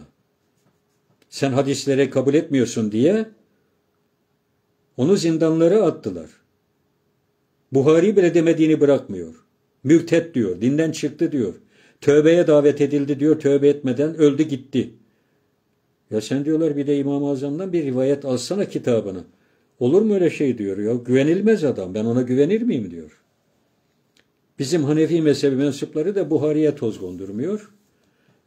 Sen hadisleri kabul etmiyorsun diye onu zindanlara attılar. Buhari bile demediğini bırakmıyor. Mürtet diyor, dinden çıktı diyor. Tövbeye davet edildi diyor, tövbe etmeden öldü gitti. Ya sen diyorlar bir de İmam-ı Azam'dan bir rivayet alsana kitabını. Olur mu öyle şey diyor ya, güvenilmez adam, ben ona güvenir miyim diyor. Bizim Hanefi mezhebi mensupları da Buhari'ye toz kondurmuyor.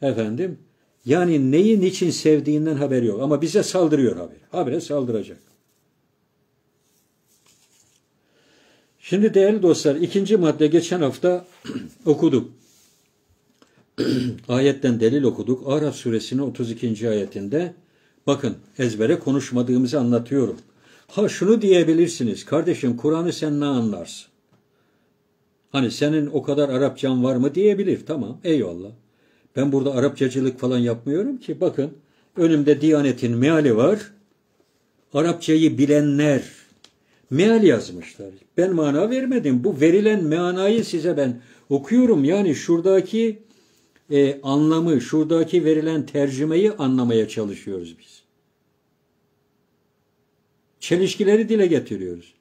Efendim, yani neyi niçin sevdiğinden haberi yok. Ama bize saldırıyor haber. Habere saldıracak. Şimdi değerli dostlar ikinci madde geçen hafta okuduk. Ayetten delil okuduk. Araf suresinin 32. ayetinde bakın ezbere konuşmadığımızı anlatıyorum. Ha şunu diyebilirsiniz. Kardeşim Kur'an'ı sen ne anlarsın? Hani senin o kadar Arapçan var mı diyebilir. Tamam eyvallah. Ben burada Arapçacılık falan yapmıyorum ki. Bakın önümde Diyanet'in meali var. Arapçayı bilenler meal yazmışlar. Ben mana vermedim. Bu verilen manayı size ben okuyorum. Yani şuradaki e, anlamı, şuradaki verilen tercümeyi anlamaya çalışıyoruz biz. Çelişkileri dile getiriyoruz.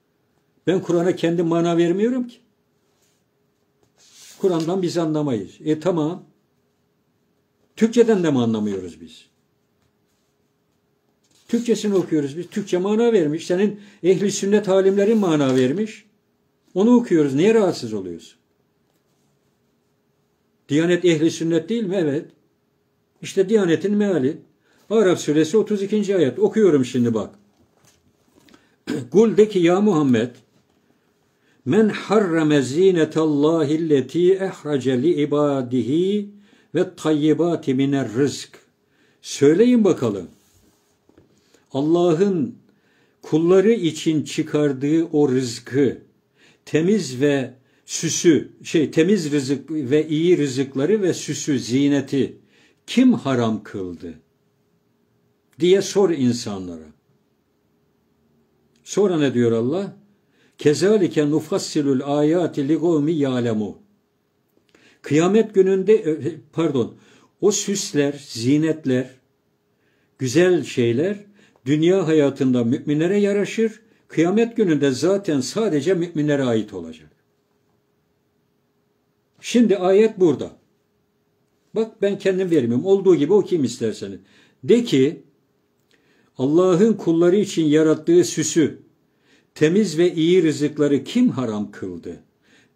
Ben Kur'an'a kendi mana vermiyorum ki. Kur'an'dan biz anlamayız. E tamam. Türkçeden de mi anlamıyoruz biz? Türkçesini okuyoruz biz. Türkçe mana vermiş. Senin ehli sünnet alimlerin mana vermiş. Onu okuyoruz. Niye rahatsız oluyorsun? Diyanet ehli sünnet değil mi? Evet. İşte Diyanet'in meali. Arap suresi 32. ayet. Okuyorum şimdi bak. Kul de ki ya Muhammed Men harrame zinetallahi lleti ehrace li ibadihi ve tayyibati miner rızk. Söyleyin bakalım. Allah'ın kulları için çıkardığı o rızkı temiz ve süsü şey temiz rızık ve iyi rızıkları ve süsü zineti kim haram kıldı diye sor insanlara. Sonra ne diyor Allah? Kezalike nufassilul ayati li kavmi ya'lemu. Kıyamet gününde e, pardon o süsler, zinetler, güzel şeyler dünya hayatında müminlere yaraşır. Kıyamet gününde zaten sadece müminlere ait olacak. Şimdi ayet burada. Bak ben kendim vermeyeyim. Olduğu gibi okuyayım isterseniz. De ki Allah'ın kulları için yarattığı süsü, temiz ve iyi rızıkları kim haram kıldı?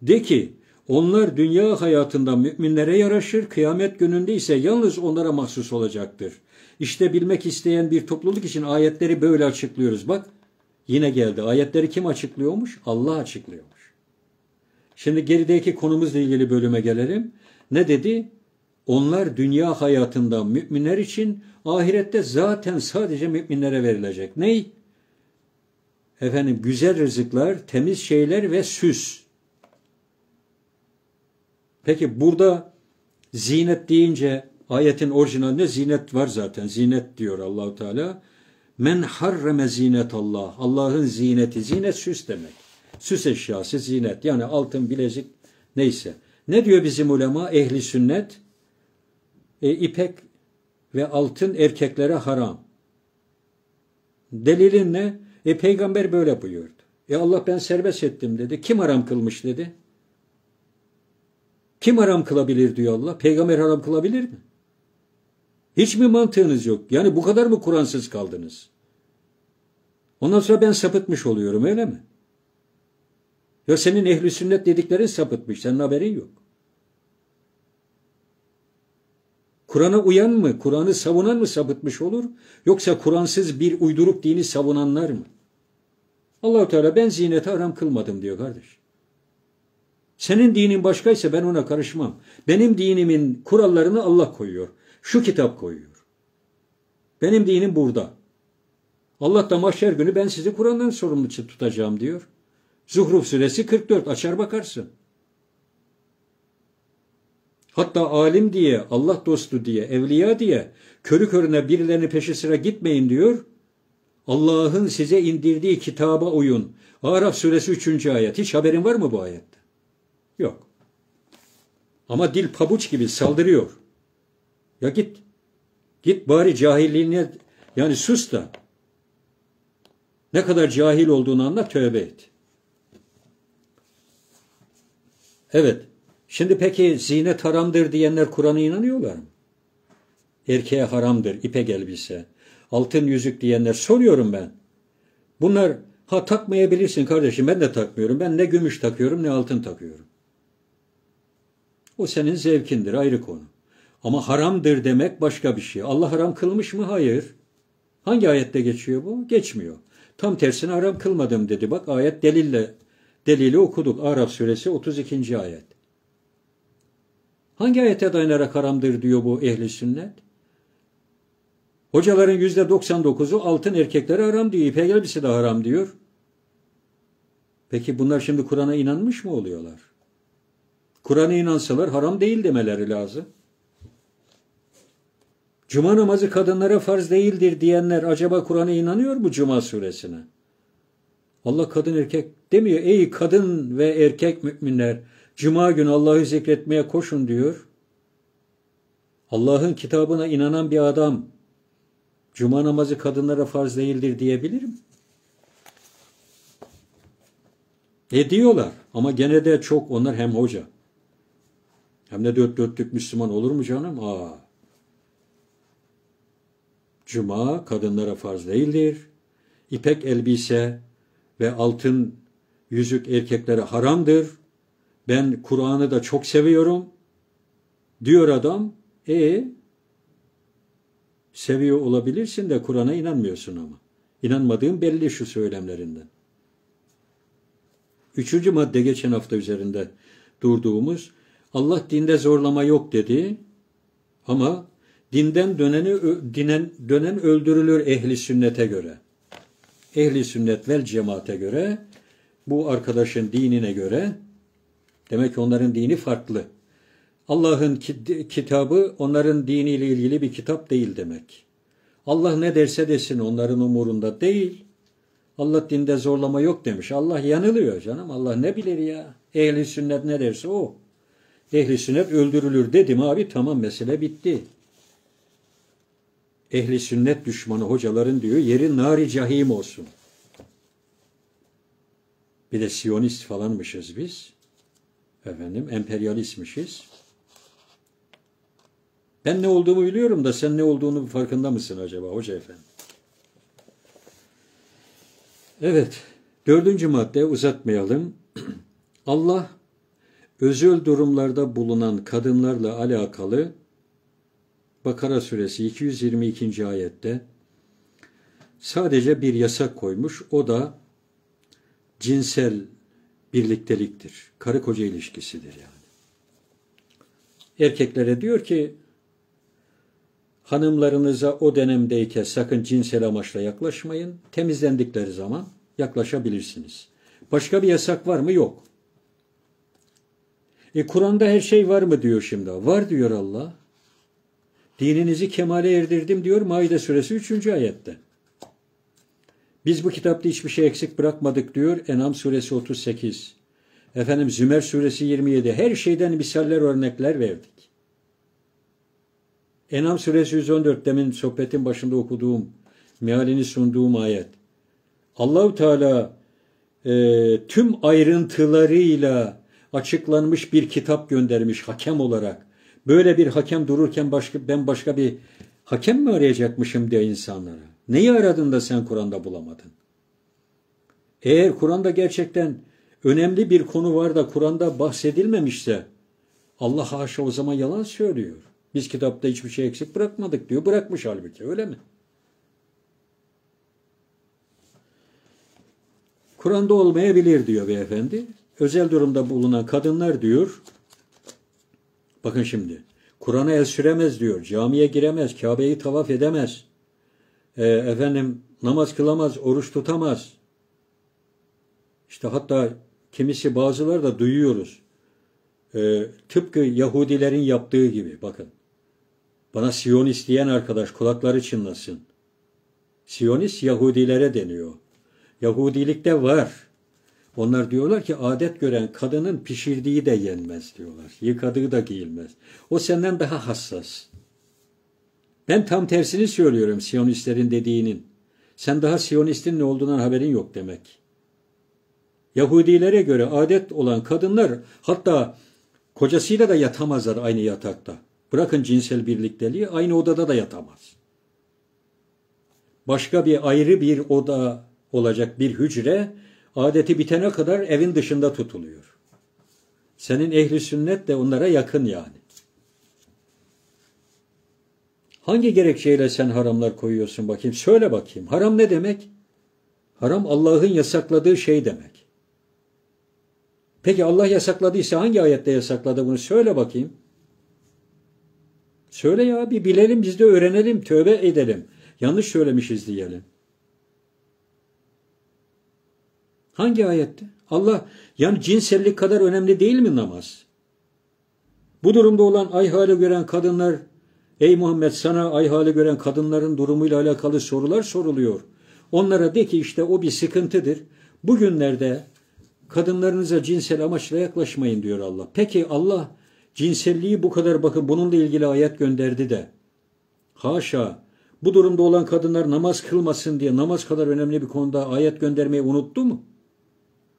De ki onlar dünya hayatında müminlere yaraşır, kıyamet gününde ise yalnız onlara mahsus olacaktır. İşte bilmek isteyen bir topluluk için ayetleri böyle açıklıyoruz. Bak yine geldi. Ayetleri kim açıklıyormuş? Allah açıklıyormuş. Şimdi gerideki konumuzla ilgili bölüme gelelim. Ne dedi? Onlar dünya hayatında müminler için ahirette zaten sadece müminlere verilecek. Ney? Efendim güzel rızıklar, temiz şeyler ve süs. Peki burada zinet deyince ayetin orijinalinde zinet var zaten. Zinet diyor Allahu Teala. Men harreme zinet Allah. Allah'ın zineti. Zinet süs demek. Süs eşyası zinet. Yani altın, bilezik neyse. Ne diyor bizim ulema? Ehli sünnet. E, ipek ve altın erkeklere haram. Delilin ne? E peygamber böyle buyurdu. E Allah ben serbest ettim dedi. Kim haram kılmış dedi. Kim haram kılabilir diyor Allah. Peygamber haram kılabilir mi? Hiç mi mantığınız yok? Yani bu kadar mı Kur'ansız kaldınız? Ondan sonra ben sapıtmış oluyorum öyle mi? Ya senin ehli sünnet dediklerin sapıtmış. Senin haberin yok. Kur'an'a uyan mı, Kur'an'ı savunan mı sapıtmış olur? Yoksa Kur'ansız bir uyduruk dini savunanlar mı? Allahu Teala ben zineti haram kılmadım diyor kardeş. Senin dinin başkaysa ben ona karışmam. Benim dinimin kurallarını Allah koyuyor. Şu kitap koyuyor. Benim dinim burada. Allah da mahşer günü ben sizi Kur'an'dan sorumlu tutacağım diyor. Zuhruf suresi 44 açar bakarsın. Hatta alim diye, Allah dostu diye, evliya diye körü körüne birilerini peşi sıra gitmeyin diyor. Allah'ın size indirdiği kitaba uyun. Araf suresi 3. ayet. Hiç haberin var mı bu ayette? Yok. Ama dil pabuç gibi saldırıyor. Ya git. Git bari cahilliğine yani sus da ne kadar cahil olduğunu anla tövbe et. Evet. Şimdi peki zinet haramdır diyenler Kur'an'a inanıyorlar mı? Erkeğe haramdır ipek elbise, altın yüzük diyenler soruyorum ben. Bunlar ha takmayabilirsin kardeşim ben de takmıyorum. Ben ne gümüş takıyorum ne altın takıyorum. O senin zevkindir ayrı konu. Ama haramdır demek başka bir şey. Allah haram kılmış mı? Hayır. Hangi ayette geçiyor bu? Geçmiyor. Tam tersine haram kılmadım dedi. Bak ayet delille delili okuduk. Araf suresi 32. ayet. Hangi ayete dayanarak haramdır diyor bu ehli sünnet? Hocaların yüzde 99'u altın erkeklere haram diyor. İpek elbise de haram diyor. Peki bunlar şimdi Kur'an'a inanmış mı oluyorlar? Kur'an'a inansalar haram değil demeleri lazım. Cuma namazı kadınlara farz değildir diyenler acaba Kur'an'a inanıyor mu Cuma suresine? Allah kadın erkek demiyor. Ey kadın ve erkek müminler Cuma günü Allah'ı zikretmeye koşun diyor. Allah'ın kitabına inanan bir adam Cuma namazı kadınlara farz değildir diyebilir mi? E diyorlar ama gene de çok onlar hem hoca hem de dört dörtlük Müslüman olur mu canım? Aa. Cuma kadınlara farz değildir. İpek elbise ve altın yüzük erkeklere haramdır. Ben Kur'an'ı da çok seviyorum. Diyor adam. E seviyor olabilirsin de Kur'an'a inanmıyorsun ama. İnanmadığın belli şu söylemlerinden. Üçüncü madde geçen hafta üzerinde durduğumuz Allah dinde zorlama yok dedi. Ama dinden döneni dinen, dönen öldürülür ehli sünnete göre. Ehli sünnet vel cemaate göre bu arkadaşın dinine göre demek ki onların dini farklı. Allah'ın kitabı onların diniyle ilgili bir kitap değil demek. Allah ne derse desin onların umurunda değil. Allah dinde zorlama yok demiş. Allah yanılıyor canım. Allah ne bilir ya. Ehli sünnet ne derse o. Ehli sünnet öldürülür dedim abi tamam mesele bitti. Ehli sünnet düşmanı hocaların diyor yeri nari cahim olsun. Bir de siyonist falanmışız biz. Efendim emperyalistmişiz. Ben ne olduğumu biliyorum da sen ne olduğunu farkında mısın acaba hoca efendi? Evet, dördüncü madde uzatmayalım. Allah özel durumlarda bulunan kadınlarla alakalı Bakara suresi 222. ayette sadece bir yasak koymuş. O da cinsel birlikteliktir. Karı koca ilişkisidir yani. Erkeklere diyor ki hanımlarınıza o dönemdeyken sakın cinsel amaçla yaklaşmayın. Temizlendikleri zaman yaklaşabilirsiniz. Başka bir yasak var mı? Yok. E Kur'an'da her şey var mı diyor şimdi. Var diyor Allah. Dininizi kemale erdirdim diyor Maide suresi 3. ayette. Biz bu kitapta hiçbir şey eksik bırakmadık diyor Enam suresi 38. Efendim Zümer suresi 27. Her şeyden misaller örnekler verdik. Enam suresi 114 demin sohbetin başında okuduğum, mealini sunduğum ayet. Allahu Teala e, tüm ayrıntılarıyla açıklanmış bir kitap göndermiş hakem olarak. Böyle bir hakem dururken başka, ben başka bir hakem mi arayacakmışım diye insanlara. Neyi aradın da sen Kur'an'da bulamadın? Eğer Kur'an'da gerçekten önemli bir konu var da Kur'an'da bahsedilmemişse Allah haşa o zaman yalan söylüyor. Biz kitapta hiçbir şey eksik bırakmadık diyor. Bırakmış halbuki öyle mi? Kur'an'da olmayabilir diyor beyefendi. Özel durumda bulunan kadınlar diyor. Bakın şimdi. Kur'an'a el süremez diyor. Camiye giremez. Kabe'yi tavaf edemez. E, efendim namaz kılamaz. Oruç tutamaz. İşte hatta kimisi bazıları da duyuyoruz. E, tıpkı Yahudilerin yaptığı gibi bakın. Bana Siyonist diyen arkadaş kulakları çınlasın. Siyonist Yahudilere deniyor. Yahudilikte var. Onlar diyorlar ki adet gören kadının pişirdiği de yenmez diyorlar. Yıkadığı da giyilmez. O senden daha hassas. Ben tam tersini söylüyorum Siyonistlerin dediğinin. Sen daha Siyonistin ne olduğundan haberin yok demek. Yahudilere göre adet olan kadınlar hatta kocasıyla da yatamazlar aynı yatakta. Bırakın cinsel birlikteliği aynı odada da yatamaz. Başka bir ayrı bir oda olacak bir hücre adeti bitene kadar evin dışında tutuluyor. Senin ehli sünnet de onlara yakın yani. Hangi gerekçeyle sen haramlar koyuyorsun bakayım? Söyle bakayım. Haram ne demek? Haram Allah'ın yasakladığı şey demek. Peki Allah yasakladıysa hangi ayette yasakladı bunu? Söyle bakayım. Söyle ya bir bilelim biz de öğrenelim, tövbe edelim. Yanlış söylemişiz diyelim. Hangi ayette? Allah yani cinsellik kadar önemli değil mi namaz? Bu durumda olan ay hali gören kadınlar, ey Muhammed sana ay hali gören kadınların durumuyla alakalı sorular soruluyor. Onlara de ki işte o bir sıkıntıdır. Bugünlerde kadınlarınıza cinsel amaçla yaklaşmayın diyor Allah. Peki Allah cinselliği bu kadar bakın bununla ilgili ayet gönderdi de haşa bu durumda olan kadınlar namaz kılmasın diye namaz kadar önemli bir konuda ayet göndermeyi unuttu mu?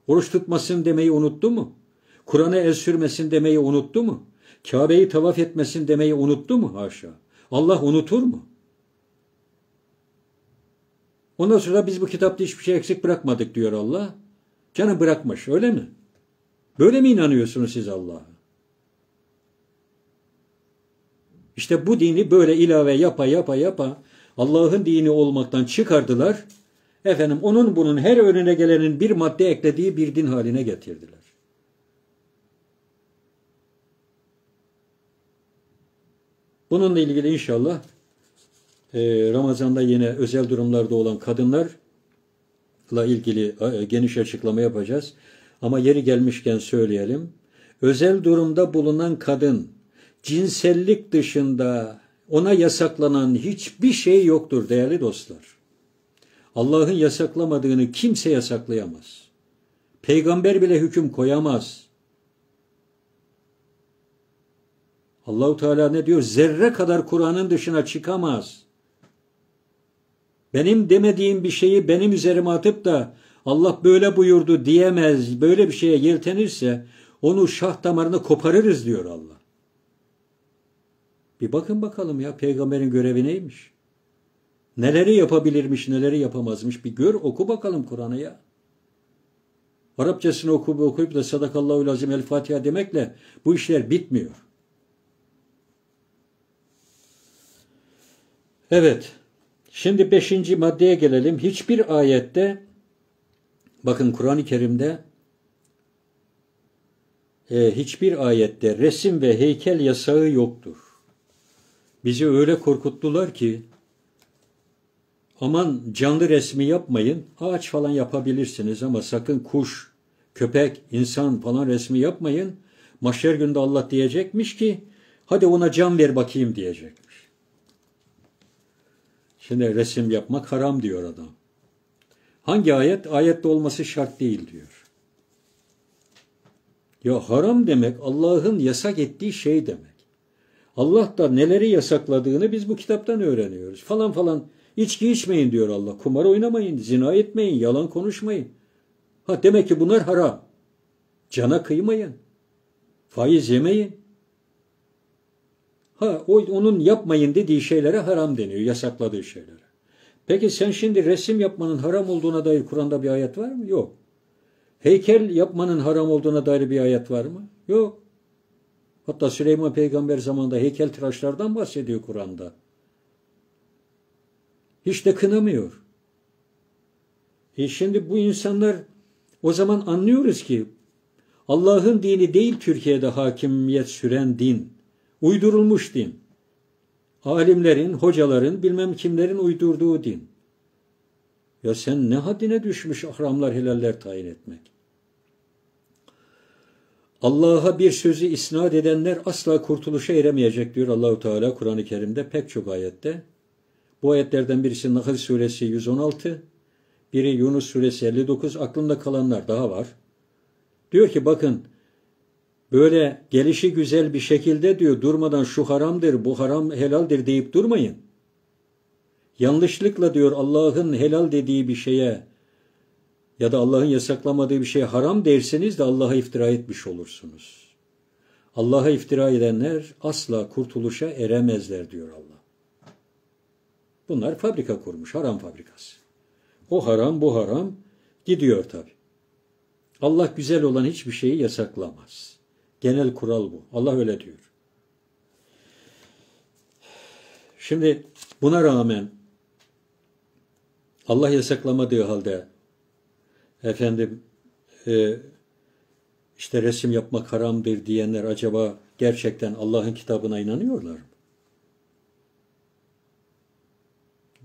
Oruç tutmasın demeyi unuttu mu? Kur'an'a el sürmesin demeyi unuttu mu? Kabe'yi tavaf etmesin demeyi unuttu mu? Haşa. Allah unutur mu? Ondan sonra biz bu kitapta hiçbir şey eksik bırakmadık diyor Allah. Canı bırakmış öyle mi? Böyle mi inanıyorsunuz siz Allah'a? İşte bu dini böyle ilave yapa yapa yapa Allah'ın dini olmaktan çıkardılar. Efendim onun bunun her önüne gelenin bir madde eklediği bir din haline getirdiler. Bununla ilgili inşallah e, Ramazan'da yine özel durumlarda olan kadınlar Kur'an'la ilgili e, geniş açıklama yapacağız. Ama yeri gelmişken söyleyelim. Özel durumda bulunan kadın cinsellik dışında ona yasaklanan hiçbir şey yoktur değerli dostlar. Allah'ın yasaklamadığını kimse yasaklayamaz. Peygamber bile hüküm koyamaz. Allahu Teala ne diyor? Zerre kadar Kur'an'ın dışına çıkamaz. Benim demediğim bir şeyi benim üzerime atıp da Allah böyle buyurdu diyemez. Böyle bir şeye yeltenirse onu şah damarını koparırız diyor Allah. Bir bakın bakalım ya peygamberin görevi neymiş? Neleri yapabilirmiş, neleri yapamazmış bir gör oku bakalım Kur'an'ı ya. Arapçasını okuyup okuyup da sadakallahu lazim el Fatiha demekle bu işler bitmiyor. Evet. Şimdi beşinci maddeye gelelim. Hiçbir ayette bakın Kur'an-ı Kerim'de e, hiçbir ayette resim ve heykel yasağı yoktur. Bizi öyle korkuttular ki aman canlı resmi yapmayın. Ağaç falan yapabilirsiniz ama sakın kuş, köpek, insan falan resmi yapmayın. Mahşer günde Allah diyecekmiş ki hadi ona can ver bakayım diyecekmiş. Şimdi resim yapmak haram diyor adam. Hangi ayet? Ayette olması şart değil diyor. Ya haram demek Allah'ın yasak ettiği şey demek. Allah da neleri yasakladığını biz bu kitaptan öğreniyoruz. Falan falan içki içmeyin diyor Allah. Kumar oynamayın, zina etmeyin, yalan konuşmayın. Ha demek ki bunlar haram. Cana kıymayın. Faiz yemeyin. Ha o, onun yapmayın dediği şeylere haram deniyor, yasakladığı şeylere. Peki sen şimdi resim yapmanın haram olduğuna dair Kur'an'da bir ayet var mı? Yok. Heykel yapmanın haram olduğuna dair bir ayet var mı? Yok. Hatta Süleyman peygamber zamanında heykel tıraşlardan bahsediyor Kur'an'da. Hiç de kınamıyor. E şimdi bu insanlar o zaman anlıyoruz ki Allah'ın dini değil Türkiye'de hakimiyet süren din. Uydurulmuş din. Alimlerin, hocaların, bilmem kimlerin uydurduğu din. Ya sen ne haddine düşmüş haramlar helaller tayin etmek. Allah'a bir sözü isnat edenler asla kurtuluşa eremeyecek diyor Allahu Teala Kur'an-ı Kerim'de pek çok ayette. Bu ayetlerden birisi Nahl suresi 116, biri Yunus suresi 59, aklımda kalanlar daha var. Diyor ki bakın böyle gelişi güzel bir şekilde diyor durmadan şu haramdır, bu haram helaldir deyip durmayın. Yanlışlıkla diyor Allah'ın helal dediği bir şeye ya da Allah'ın yasaklamadığı bir şeye haram derseniz de Allah'a iftira etmiş olursunuz. Allah'a iftira edenler asla kurtuluşa eremezler diyor Allah. Bunlar fabrika kurmuş, haram fabrikası. O haram, bu haram gidiyor tabi. Allah güzel olan hiçbir şeyi yasaklamaz. Genel kural bu. Allah öyle diyor. Şimdi buna rağmen Allah yasaklamadığı halde efendim e, işte resim yapmak haramdır diyenler acaba gerçekten Allah'ın kitabına inanıyorlar mı?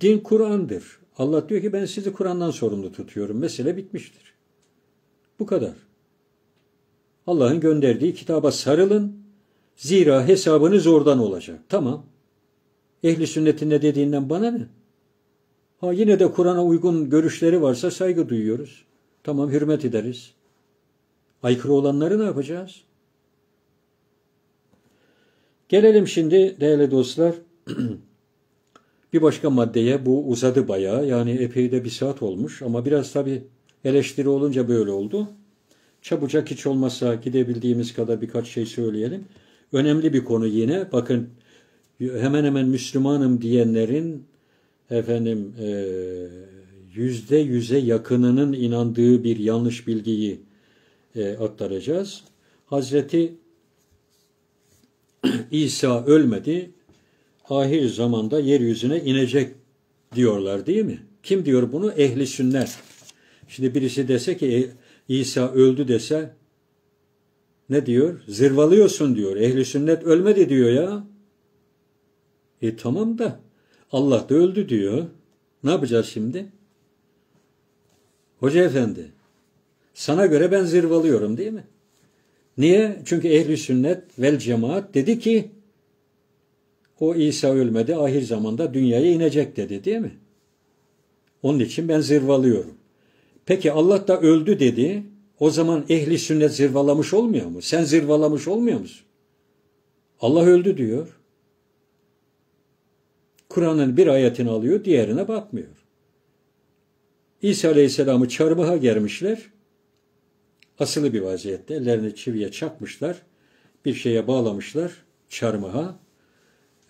Din Kur'an'dır. Allah diyor ki ben sizi Kur'an'dan sorumlu tutuyorum. Mesele bitmiştir. Bu kadar. Allah'ın gönderdiği kitaba sarılın. Zira hesabınız oradan olacak. Tamam. Ehli sünnetin ne dediğinden bana ne? Ha yine de Kur'an'a uygun görüşleri varsa saygı duyuyoruz. Tamam hürmet ederiz. Aykırı olanları ne yapacağız? Gelelim şimdi değerli dostlar bir başka maddeye bu uzadı bayağı yani epey de bir saat olmuş ama biraz tabi eleştiri olunca böyle oldu. Çabucak hiç olmazsa gidebildiğimiz kadar birkaç şey söyleyelim. Önemli bir konu yine. Bakın hemen hemen Müslümanım diyenlerin efendim e, yüzde yüze yakınının inandığı bir yanlış bilgiyi e, aktaracağız. Hazreti İsa ölmedi. Ahir zamanda yeryüzüne inecek diyorlar değil mi? Kim diyor bunu? Ehli sünnet. Şimdi birisi dese ki e, İsa öldü dese ne diyor? Zırvalıyorsun diyor. Ehli sünnet ölmedi diyor ya. E tamam da Allah da öldü diyor. Ne yapacağız şimdi? Hoca efendi, sana göre ben zırvalıyorum değil mi? Niye? Çünkü ehli sünnet vel cemaat dedi ki o İsa ölmedi ahir zamanda dünyaya inecek dedi değil mi? Onun için ben zırvalıyorum. Peki Allah da öldü dedi. O zaman ehli sünnet zırvalamış olmuyor mu? Sen zırvalamış olmuyor musun? Allah öldü diyor. Kur'an'ın bir ayetini alıyor, diğerine bakmıyor. İsa Aleyhisselam'ı çarmıha germişler. Asılı bir vaziyette ellerini çiviye çakmışlar. Bir şeye bağlamışlar çarmıha.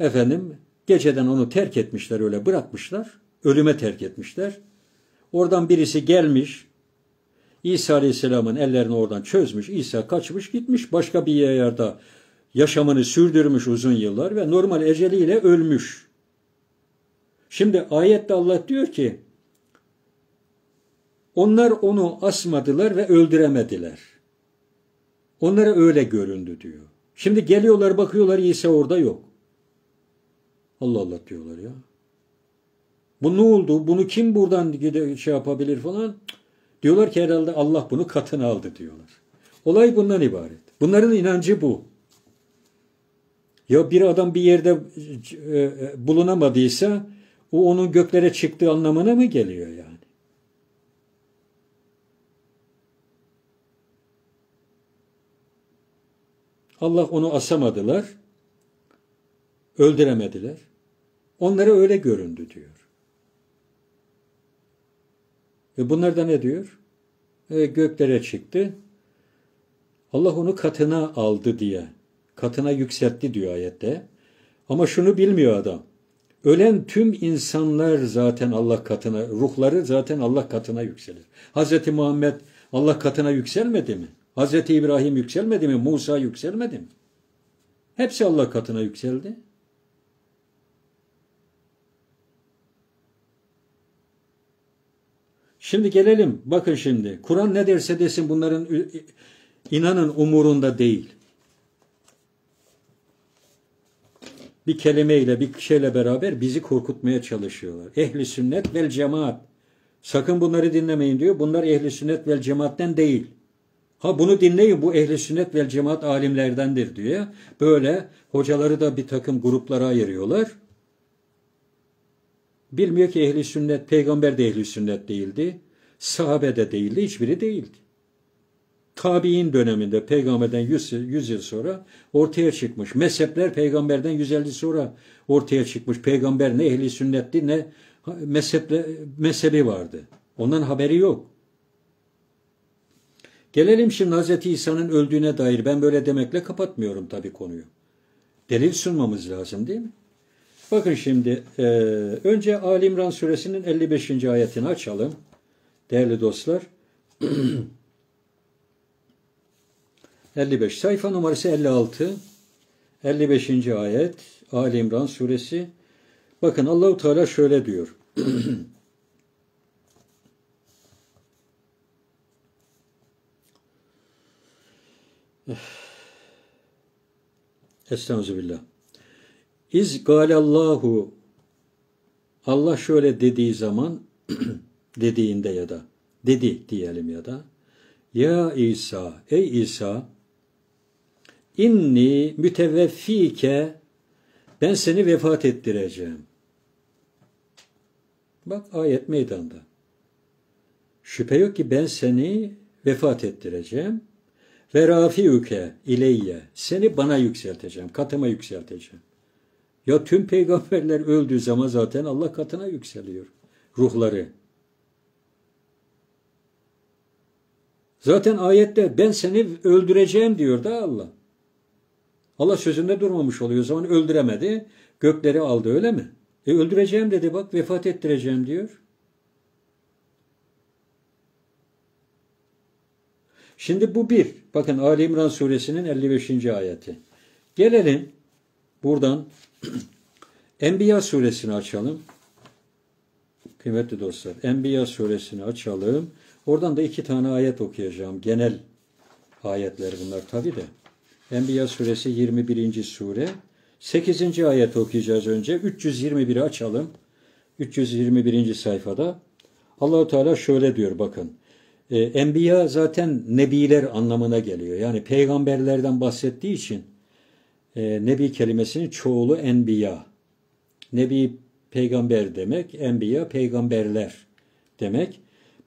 Efendim geceden onu terk etmişler öyle bırakmışlar. Ölüme terk etmişler. Oradan birisi gelmiş. İsa Aleyhisselam'ın ellerini oradan çözmüş. İsa kaçmış gitmiş. Başka bir yerde yaşamını sürdürmüş uzun yıllar ve normal eceliyle ölmüş. Şimdi ayette Allah diyor ki onlar onu asmadılar ve öldüremediler. Onlara öyle göründü diyor. Şimdi geliyorlar bakıyorlar İsa orada yok. Allah Allah diyorlar ya. Bu ne oldu? Bunu kim buradan şey yapabilir falan? Diyorlar ki herhalde Allah bunu katına aldı diyorlar. Olay bundan ibaret. Bunların inancı bu. Ya bir adam bir yerde e, e, bulunamadıysa o onun göklere çıktığı anlamına mı geliyor yani? Allah onu asamadılar. Öldüremediler. Onlara öyle göründü diyor. Ve bunlar da ne diyor? E, göklere çıktı. Allah onu katına aldı diye. Katına yükseltti diyor ayette. Ama şunu bilmiyor adam. Ölen tüm insanlar zaten Allah katına, ruhları zaten Allah katına yükselir. Hz. Muhammed Allah katına yükselmedi mi? Hz. İbrahim yükselmedi mi? Musa yükselmedi mi? Hepsi Allah katına yükseldi. Şimdi gelelim. Bakın şimdi. Kur'an ne derse desin bunların inanın umurunda değil. Bir kelimeyle, bir şeyle beraber bizi korkutmaya çalışıyorlar. Ehli sünnet vel cemaat. Sakın bunları dinlemeyin diyor. Bunlar ehli sünnet vel cemaatten değil. Ha bunu dinleyin bu ehli sünnet vel cemaat alimlerdendir diyor. Böyle hocaları da bir takım gruplara ayırıyorlar. Bilmiyor ki ehli sünnet, peygamber de ehli sünnet değildi. Sahabe de değildi, hiçbiri değildi. Tabi'in döneminde peygamberden 100, 100 yıl sonra ortaya çıkmış. Mezhepler peygamberden 150 sonra ortaya çıkmış. Peygamber ne ehli sünnetti ne mezheple, mezhebi vardı. Ondan haberi yok. Gelelim şimdi Hz. İsa'nın öldüğüne dair. Ben böyle demekle kapatmıyorum tabii konuyu. Delil sunmamız lazım değil mi? Bakın şimdi e, önce Ali İmran suresinin 55. ayetini açalım. Değerli dostlar. 55 sayfa numarası 56 55. ayet Ali İmran suresi. Bakın Allahu Teala şöyle diyor. Estağfirullah. İz galallahu Allah şöyle dediği zaman dediğinde ya da dedi diyelim ya da ya İsa ey İsa inni müteveffike ben seni vefat ettireceğim. Bak ayet meydanda. Şüphe yok ki ben seni vefat ettireceğim. Ve rafiuke ileyye. Seni bana yükselteceğim. Katıma yükselteceğim. Ya tüm peygamberler öldüğü zaman zaten Allah katına yükseliyor. Ruhları. Zaten ayette ben seni öldüreceğim diyor da Allah. Allah sözünde durmamış oluyor. O zaman öldüremedi. Gökleri aldı öyle mi? E öldüreceğim dedi bak vefat ettireceğim diyor. Şimdi bu bir. Bakın Ali İmran suresinin 55. ayeti. Gelelim buradan Enbiya suresini açalım. Kıymetli dostlar, Enbiya suresini açalım. Oradan da iki tane ayet okuyacağım. Genel ayetler bunlar tabi de. Enbiya suresi 21. sure. 8. ayet okuyacağız önce. 321'i açalım. 321. sayfada. Allahu Teala şöyle diyor bakın. E, enbiya zaten nebiler anlamına geliyor. Yani peygamberlerden bahsettiği için e, nebi kelimesinin çoğulu enbiya. Nebi peygamber demek, enbiya peygamberler demek.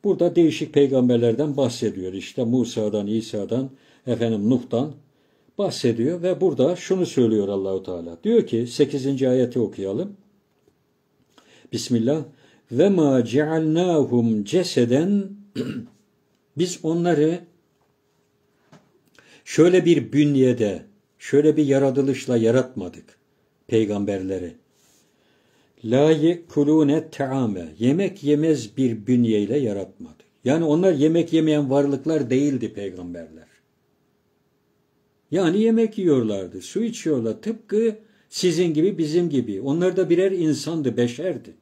Burada değişik peygamberlerden bahsediyor. İşte Musa'dan, İsa'dan, efendim Nuh'tan bahsediyor ve burada şunu söylüyor Allahu Teala. Diyor ki 8. ayeti okuyalım. Bismillah. Ve ma cealnahum ceseden biz onları şöyle bir bünyede, şöyle bir yaratılışla yaratmadık peygamberleri. La yekulune taame. Yemek yemez bir bünyeyle yaratmadı. Yani onlar yemek yemeyen varlıklar değildi peygamberler. Yani yemek yiyorlardı, su içiyorlar. Tıpkı sizin gibi, bizim gibi. Onlar da birer insandı, beşerdi.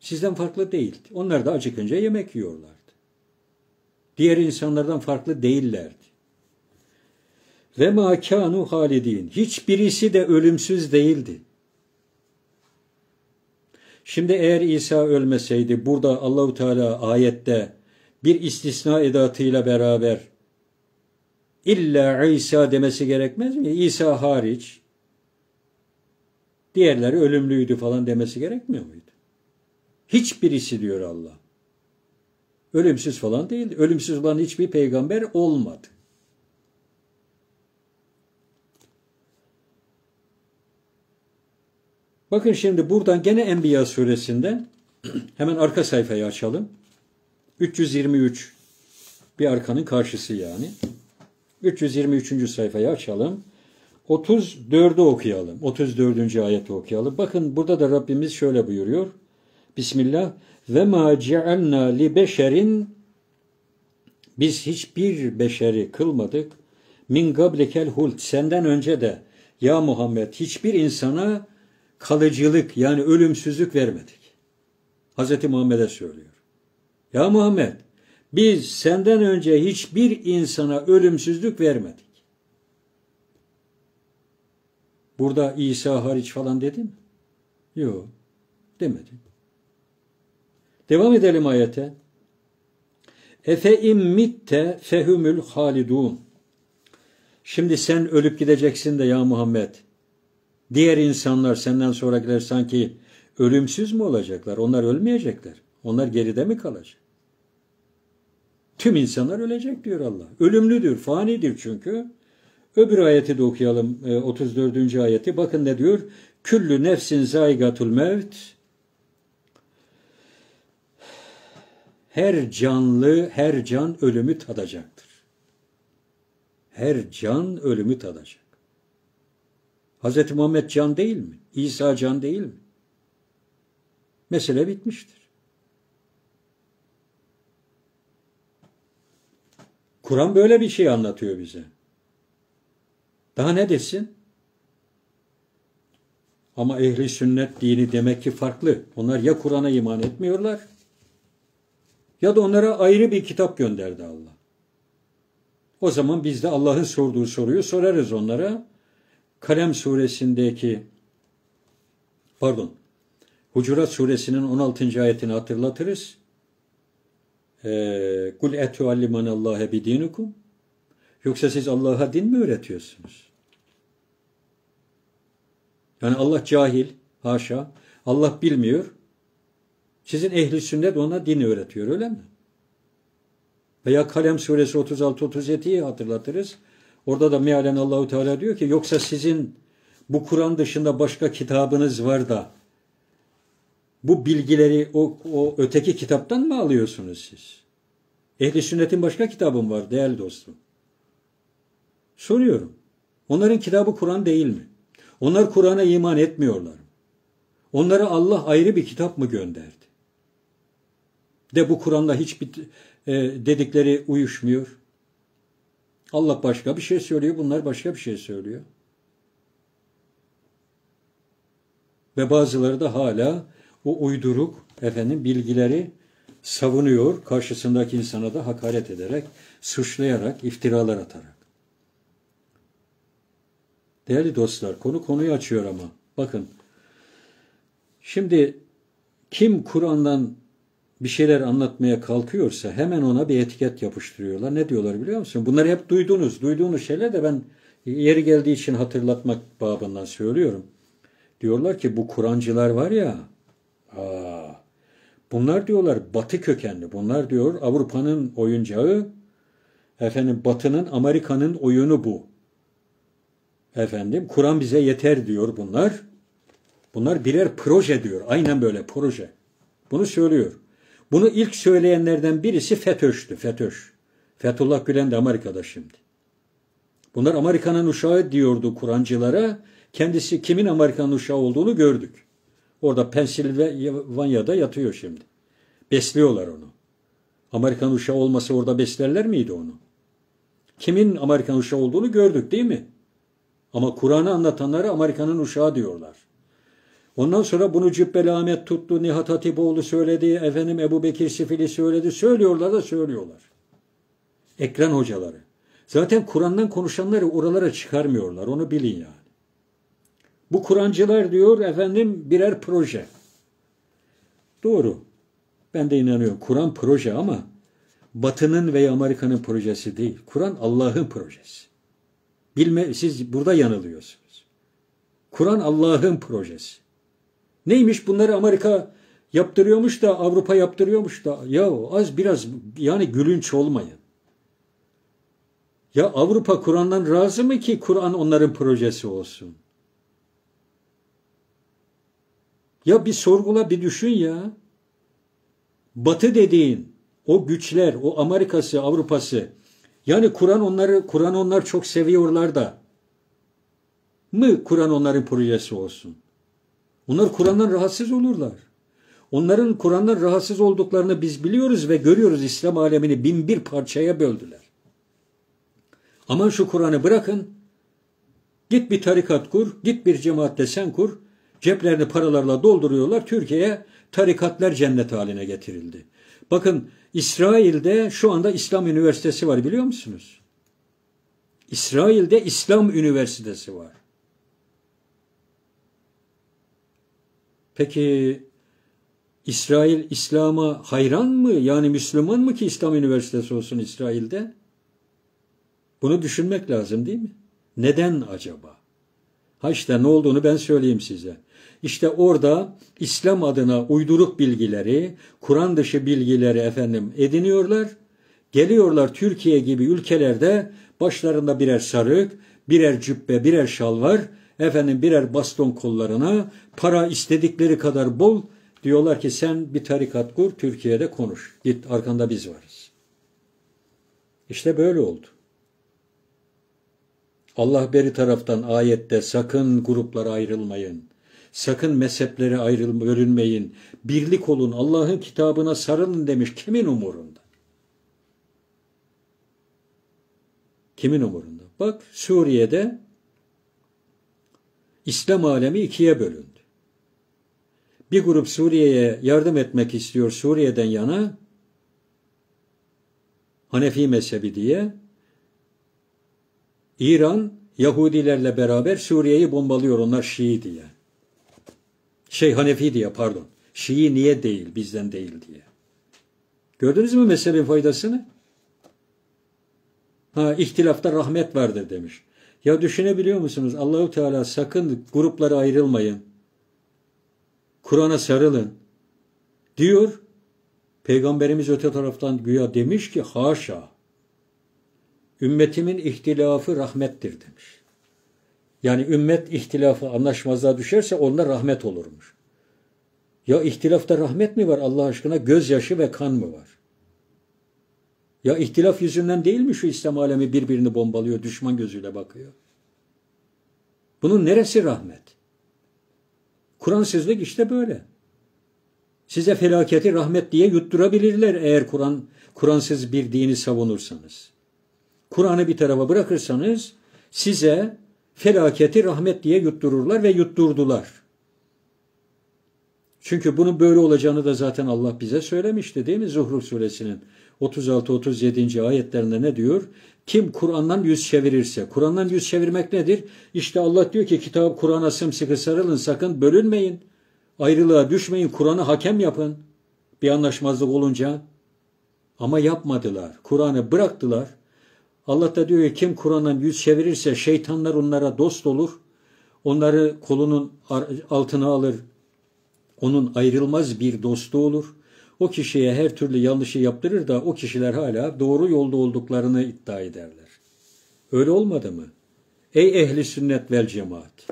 Sizden farklı değildi. Onlar da acıkınca yemek yiyorlardı. Diğer insanlardan farklı değillerdi. Ve ma kanu halidin. Hiçbirisi de ölümsüz değildi. Şimdi eğer İsa ölmeseydi burada Allahu Teala ayette bir istisna edatıyla beraber illa İsa demesi gerekmez mi? İsa hariç diğerleri ölümlüydü falan demesi gerekmiyor muydu? Hiçbirisi diyor Allah. Ölümsüz falan değil. Ölümsüz olan hiçbir peygamber olmadı. Bakın şimdi buradan gene Enbiya suresinden hemen arka sayfayı açalım. 323 bir arkanın karşısı yani. 323. sayfayı açalım. 34'ü okuyalım. 34. ayeti okuyalım. Bakın burada da Rabbimiz şöyle buyuruyor. Bismillah. Ve ma cealna li beşerin biz hiçbir beşeri kılmadık. Min gablikel hult senden önce de ya Muhammed hiçbir insana kalıcılık yani ölümsüzlük vermedik. Hz. Muhammed'e söylüyor. Ya Muhammed biz senden önce hiçbir insana ölümsüzlük vermedik. Burada İsa hariç falan dedi mi? Yok. Demedi. Devam edelim ayete. Efe immitte fehumül halidun. Şimdi sen ölüp gideceksin de ya Muhammed. Diğer insanlar senden sonrakiler sanki ölümsüz mü olacaklar? Onlar ölmeyecekler. Onlar geride mi kalacak? Tüm insanlar ölecek diyor Allah. Ölümlüdür, fanidir çünkü. Öbür ayeti de okuyalım 34. E, ayeti. Bakın ne diyor? Küllü nefsin zaygatul mevt. Her canlı, her can ölümü tadacaktır. Her can ölümü tadacak. Hz. Muhammed can değil mi? İsa can değil mi? Mesele bitmiştir. Kur'an böyle bir şey anlatıyor bize. Daha ne desin? Ama ehli sünnet dini demek ki farklı. Onlar ya Kur'an'a iman etmiyorlar ya da onlara ayrı bir kitap gönderdi Allah. O zaman biz de Allah'ın sorduğu soruyu sorarız onlara. Kalem suresindeki pardon Hucurat suresinin 16. ayetini hatırlatırız. Ee, Kul etualliman Allah'e bidinukum. Yoksa siz Allah'a din mi öğretiyorsunuz? Yani Allah cahil, haşa. Allah bilmiyor. Sizin ehli sünnet ona din öğretiyor öyle mi? Veya Kalem suresi 36-37'yi hatırlatırız. Orada da mealen Allahu Teala diyor ki yoksa sizin bu Kur'an dışında başka kitabınız var da bu bilgileri o, o öteki kitaptan mı alıyorsunuz siz? Ehli sünnetin başka kitabım var değerli dostum. Soruyorum. Onların kitabı Kur'an değil mi? Onlar Kur'an'a iman etmiyorlar. Onlara Allah ayrı bir kitap mı gönderdi? De bu Kur'an'da hiçbir e, dedikleri uyuşmuyor. Allah başka bir şey söylüyor, bunlar başka bir şey söylüyor. Ve bazıları da hala o uyduruk efendim bilgileri savunuyor, karşısındaki insana da hakaret ederek, suçlayarak, iftiralar atarak. Değerli dostlar, konu konuyu açıyor ama bakın. Şimdi kim Kur'an'dan bir şeyler anlatmaya kalkıyorsa hemen ona bir etiket yapıştırıyorlar. Ne diyorlar biliyor musun? Bunları hep duydunuz. Duyduğunuz şeyler de ben yeri geldiği için hatırlatmak babından söylüyorum. Diyorlar ki bu Kur'ancılar var ya aa, bunlar diyorlar batı kökenli. Bunlar diyor Avrupa'nın oyuncağı efendim batının Amerika'nın oyunu bu. Efendim Kur'an bize yeter diyor bunlar. Bunlar birer proje diyor. Aynen böyle proje. Bunu söylüyor. Bunu ilk söyleyenlerden birisi FETÖ'ştü. FETÖ'ş. Fethullah Gülen de Amerika'da şimdi. Bunlar Amerika'nın uşağı diyordu Kur'ancılara. Kendisi kimin Amerikan uşağı olduğunu gördük. Orada Pensilvanya'da yatıyor şimdi. Besliyorlar onu. Amerikan uşağı olmasa orada beslerler miydi onu? Kimin Amerikan uşağı olduğunu gördük değil mi? Ama Kur'an'ı anlatanları Amerika'nın uşağı diyorlar. Ondan sonra bunu Cübbeli Ahmet tuttu, Nihat Hatipoğlu söyledi, efendim Ebu Bekir Sifili söyledi. Söylüyorlar da söylüyorlar. Ekran hocaları. Zaten Kur'an'dan konuşanları oralara çıkarmıyorlar. Onu bilin yani. Bu Kur'ancılar diyor efendim birer proje. Doğru. Ben de inanıyorum. Kur'an proje ama Batı'nın veya Amerika'nın projesi değil. Kur'an Allah'ın projesi. Bilme, siz burada yanılıyorsunuz. Kur'an Allah'ın projesi. Neymiş bunları Amerika yaptırıyormuş da Avrupa yaptırıyormuş da ya az biraz yani gülünç olmayın. Ya Avrupa Kur'an'dan razı mı ki Kur'an onların projesi olsun? Ya bir sorgula bir düşün ya. Batı dediğin o güçler, o Amerika'sı, Avrupa'sı yani Kur'an onları Kur'an onlar çok seviyorlar da mı Kur'an onların projesi olsun? Onlar Kur'an'dan rahatsız olurlar. Onların Kur'an'dan rahatsız olduklarını biz biliyoruz ve görüyoruz İslam alemini bin bir parçaya böldüler. Aman şu Kur'an'ı bırakın. Git bir tarikat kur, git bir cemaatte sen kur. Ceplerini paralarla dolduruyorlar. Türkiye'ye tarikatlar cennet haline getirildi. Bakın İsrail'de şu anda İslam Üniversitesi var biliyor musunuz? İsrail'de İslam Üniversitesi var. Peki İsrail İslam'a hayran mı? Yani Müslüman mı ki İslam Üniversitesi olsun İsrail'de? Bunu düşünmek lazım değil mi? Neden acaba? Ha işte ne olduğunu ben söyleyeyim size. İşte orada İslam adına uyduruk bilgileri, Kur'an dışı bilgileri efendim ediniyorlar. Geliyorlar Türkiye gibi ülkelerde başlarında birer sarık, birer cübbe, birer şal var. Efendim birer baston kollarına para istedikleri kadar bol diyorlar ki sen bir tarikat kur Türkiye'de konuş. Git arkanda biz varız. İşte böyle oldu. Allah beri taraftan ayette sakın gruplara ayrılmayın. Sakın mezheplere ayrılma, bölünmeyin. Birlik olun. Allah'ın kitabına sarılın demiş. Kimin umurunda? Kimin umurunda? Bak Suriye'de İslam alemi ikiye bölündü. Bir grup Suriye'ye yardım etmek istiyor Suriye'den yana Hanefi mezhebi diye İran Yahudilerle beraber Suriye'yi bombalıyor onlar Şii diye. Şey Hanefi diye pardon. Şii niye değil bizden değil diye. Gördünüz mü meselenin faydasını? Ha ihtilafta rahmet vardır demiş. Ya düşünebiliyor musunuz? Allahu Teala sakın gruplara ayrılmayın. Kur'an'a sarılın. Diyor. Peygamberimiz öte taraftan güya demiş ki haşa. Ümmetimin ihtilafı rahmettir demiş. Yani ümmet ihtilafı anlaşmazlığa düşerse onda rahmet olurmuş. Ya ihtilafta rahmet mi var Allah aşkına? Gözyaşı ve kan mı var? Ya ihtilaf yüzünden değil mi şu İslam alemi birbirini bombalıyor, düşman gözüyle bakıyor? Bunun neresi rahmet? Kur'ansızlık işte böyle. Size felaketi rahmet diye yutturabilirler eğer Kur'an Kur'ansız bir dini savunursanız. Kur'an'ı bir tarafa bırakırsanız size felaketi rahmet diye yuttururlar ve yutturdular. Çünkü bunun böyle olacağını da zaten Allah bize söylemişti değil mi Zuhruf suresinin 36-37. ayetlerinde ne diyor? Kim Kur'an'dan yüz çevirirse, Kur'an'dan yüz çevirmek nedir? İşte Allah diyor ki kitap Kur'an'a sımsıkı sarılın sakın bölünmeyin. Ayrılığa düşmeyin, Kur'an'ı hakem yapın. bir anlaşmazlık olunca ama yapmadılar. Kur'an'ı bıraktılar. Allah da diyor ki kim Kur'an'dan yüz çevirirse şeytanlar onlara dost olur. Onları kolunun altına alır. Onun ayrılmaz bir dostu olur. O kişiye her türlü yanlışı yaptırır da o kişiler hala doğru yolda olduklarını iddia ederler. Öyle olmadı mı? Ey ehli sünnet vel cemaat.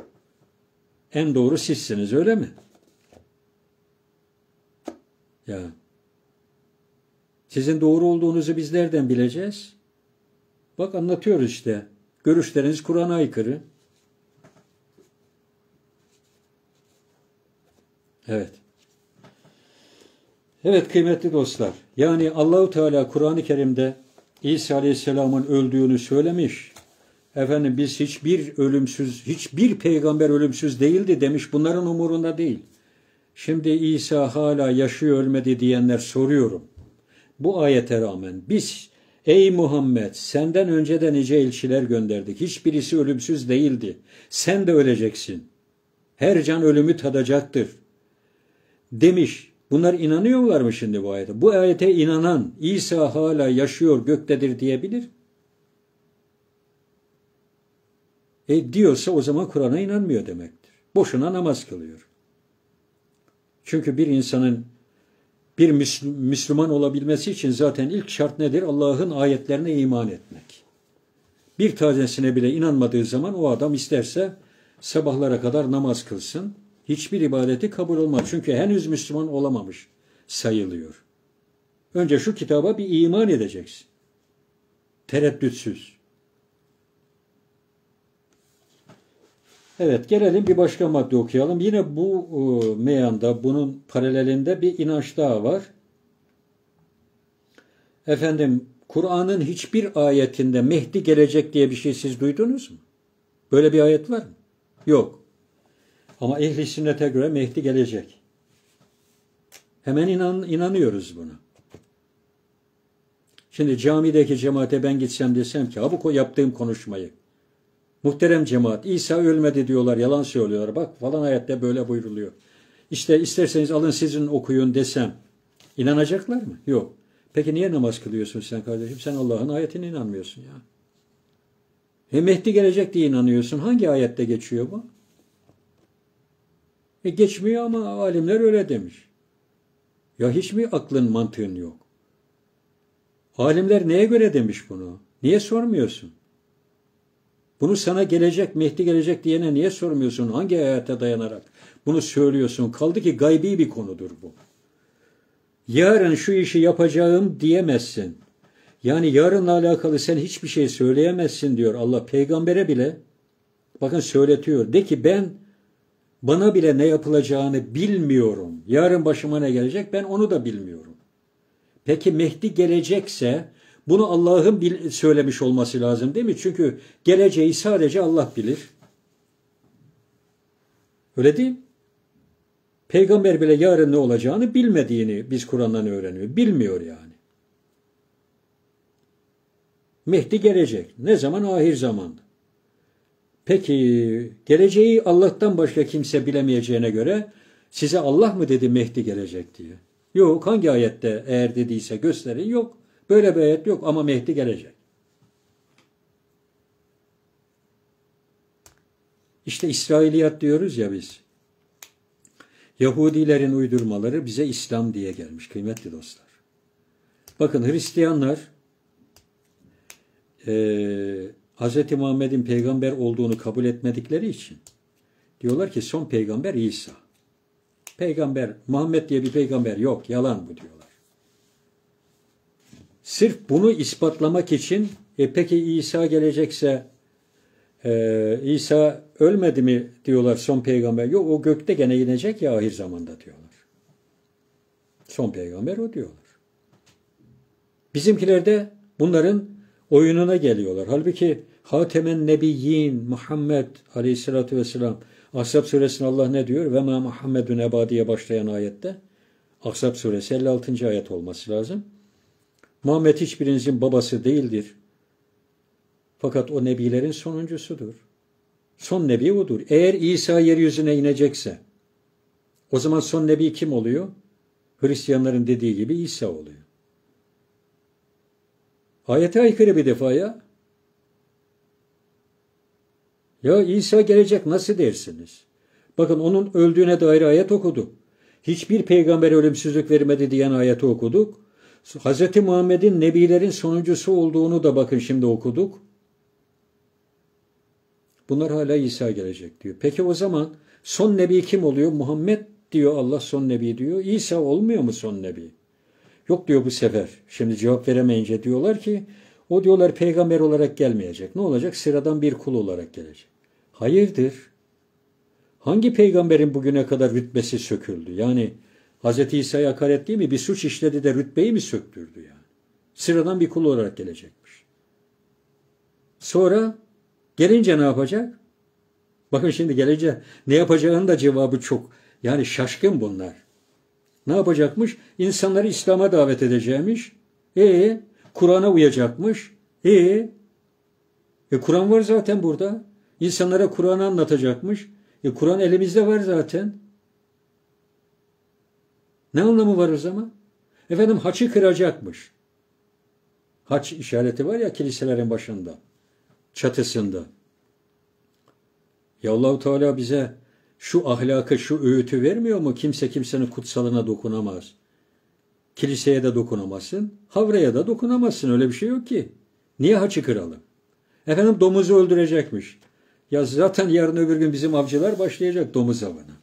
En doğru sizsiniz öyle mi? Ya. Sizin doğru olduğunuzu biz nereden bileceğiz? Bak anlatıyoruz işte. Görüşleriniz Kur'an'a aykırı. Evet. Evet kıymetli dostlar. Yani Allahu Teala Kur'an-ı Kerim'de İsa Aleyhisselam'ın öldüğünü söylemiş. Efendim biz hiçbir ölümsüz, hiçbir peygamber ölümsüz değildi demiş. Bunların umurunda değil. Şimdi İsa hala yaşıyor ölmedi diyenler soruyorum. Bu ayete rağmen biz ey Muhammed senden önce de nice elçiler gönderdik. Hiçbirisi ölümsüz değildi. Sen de öleceksin. Her can ölümü tadacaktır. Demiş. Bunlar inanıyorlar mı şimdi bu ayete? Bu ayete inanan İsa hala yaşıyor göktedir diyebilir. E diyorsa o zaman Kur'an'a inanmıyor demektir. Boşuna namaz kılıyor. Çünkü bir insanın bir Müslüman olabilmesi için zaten ilk şart nedir? Allah'ın ayetlerine iman etmek. Bir tanesine bile inanmadığı zaman o adam isterse sabahlara kadar namaz kılsın. Hiçbir ibadeti kabul olmaz. Çünkü henüz Müslüman olamamış sayılıyor. Önce şu kitaba bir iman edeceksin. Tereddütsüz. Evet gelelim bir başka madde okuyalım. Yine bu e, meyanda bunun paralelinde bir inanç daha var. Efendim Kur'an'ın hiçbir ayetinde Mehdi gelecek diye bir şey siz duydunuz mu? Böyle bir ayet var mı? Yok. Ama ehli sünnete göre Mehdi gelecek. Hemen inan, inanıyoruz buna. Şimdi camideki cemaate ben gitsem desem ki ha bu yaptığım konuşmayı Muhterem cemaat İsa ölmedi diyorlar yalan söylüyorlar. Bak falan ayette böyle buyruluyor. İşte isterseniz alın sizin okuyun desem inanacaklar mı? Yok. Peki niye namaz kılıyorsun sen kardeşim? Sen Allah'ın ayetine inanmıyorsun ya. E Mehdi gelecek diye inanıyorsun. Hangi ayette geçiyor bu? E geçmiyor ama alimler öyle demiş. Ya hiç mi aklın mantığın yok? Alimler neye göre demiş bunu? Niye sormuyorsun? Bunu sana gelecek, Mehdi gelecek diyene niye sormuyorsun? Hangi ayete dayanarak bunu söylüyorsun? Kaldı ki gaybi bir konudur bu. Yarın şu işi yapacağım diyemezsin. Yani yarınla alakalı sen hiçbir şey söyleyemezsin diyor Allah peygambere bile. Bakın söyletiyor. De ki ben bana bile ne yapılacağını bilmiyorum. Yarın başıma ne gelecek ben onu da bilmiyorum. Peki Mehdi gelecekse bunu Allah'ın söylemiş olması lazım değil mi? Çünkü geleceği sadece Allah bilir. Öyle değil mi? Peygamber bile yarın ne olacağını bilmediğini biz Kur'an'dan öğreniyor. Bilmiyor yani. Mehdi gelecek. Ne zaman? Ahir zamanda. Peki geleceği Allah'tan başka kimse bilemeyeceğine göre size Allah mı dedi Mehdi gelecek diye? Yok hangi ayette eğer dediyse gösterin yok. Böyle bir ayet yok ama Mehdi gelecek. İşte İsrailiyat diyoruz ya biz. Yahudilerin uydurmaları bize İslam diye gelmiş kıymetli dostlar. Bakın Hristiyanlar e, Hz. Muhammed'in peygamber olduğunu kabul etmedikleri için diyorlar ki son peygamber İsa. Peygamber, Muhammed diye bir peygamber yok, yalan bu diyorlar. Sırf bunu ispatlamak için e peki İsa gelecekse e, İsa ölmedi mi diyorlar son peygamber. Yok o gökte gene inecek ya ahir zamanda diyorlar. Son peygamber o diyorlar. Bizimkiler de bunların oyununa geliyorlar. Halbuki Hatemen Nebiyyin Muhammed Aleyhisselatü Vesselam Ahzab suresinde Allah ne diyor? Ve ma Muhammedun eba diye başlayan ayette. Ahzab suresi 56. ayet olması lazım. Muhammed hiçbirinizin babası değildir. Fakat o nebilerin sonuncusudur. Son nebi odur. Eğer İsa yeryüzüne inecekse o zaman son nebi kim oluyor? Hristiyanların dediği gibi İsa oluyor. Ayete aykırı bir defa ya. İsa gelecek nasıl dersiniz? Bakın onun öldüğüne dair ayet okuduk. Hiçbir peygamber ölümsüzlük vermedi diyen ayeti okuduk. Hz. Muhammed'in nebilerin sonuncusu olduğunu da bakın şimdi okuduk. Bunlar hala İsa gelecek diyor. Peki o zaman son nebi kim oluyor? Muhammed diyor Allah son nebi diyor. İsa olmuyor mu son nebi? Yok diyor bu sefer. Şimdi cevap veremeyince diyorlar ki o diyorlar peygamber olarak gelmeyecek. Ne olacak? Sıradan bir kul olarak gelecek. Hayırdır? Hangi peygamberin bugüne kadar rütbesi söküldü? Yani Hz. İsa'ya hakaret değil mi? Bir suç işledi de rütbeyi mi söktürdü yani? Sıradan bir kul olarak gelecekmiş. Sonra gelince ne yapacak? Bakın şimdi gelince ne yapacağının da cevabı çok. Yani şaşkın bunlar. Ne yapacakmış? İnsanları İslam'a davet edeceğimiş. E Kur'an'a uyacakmış. E, e Kur'an var zaten burada. İnsanlara Kur'an'ı anlatacakmış. E Kur'an elimizde var zaten. Ne anlamı var o zaman? Efendim haçı kıracakmış. Haç işareti var ya kiliselerin başında, çatısında. Ya Allahu Teala bize şu ahlakı, şu öğütü vermiyor mu? Kimse kimsenin kutsalına dokunamaz. Kiliseye de dokunamazsın, havraya da dokunamazsın. Öyle bir şey yok ki. Niye haçı kıralım? Efendim domuzu öldürecekmiş. Ya zaten yarın öbür gün bizim avcılar başlayacak domuz avına.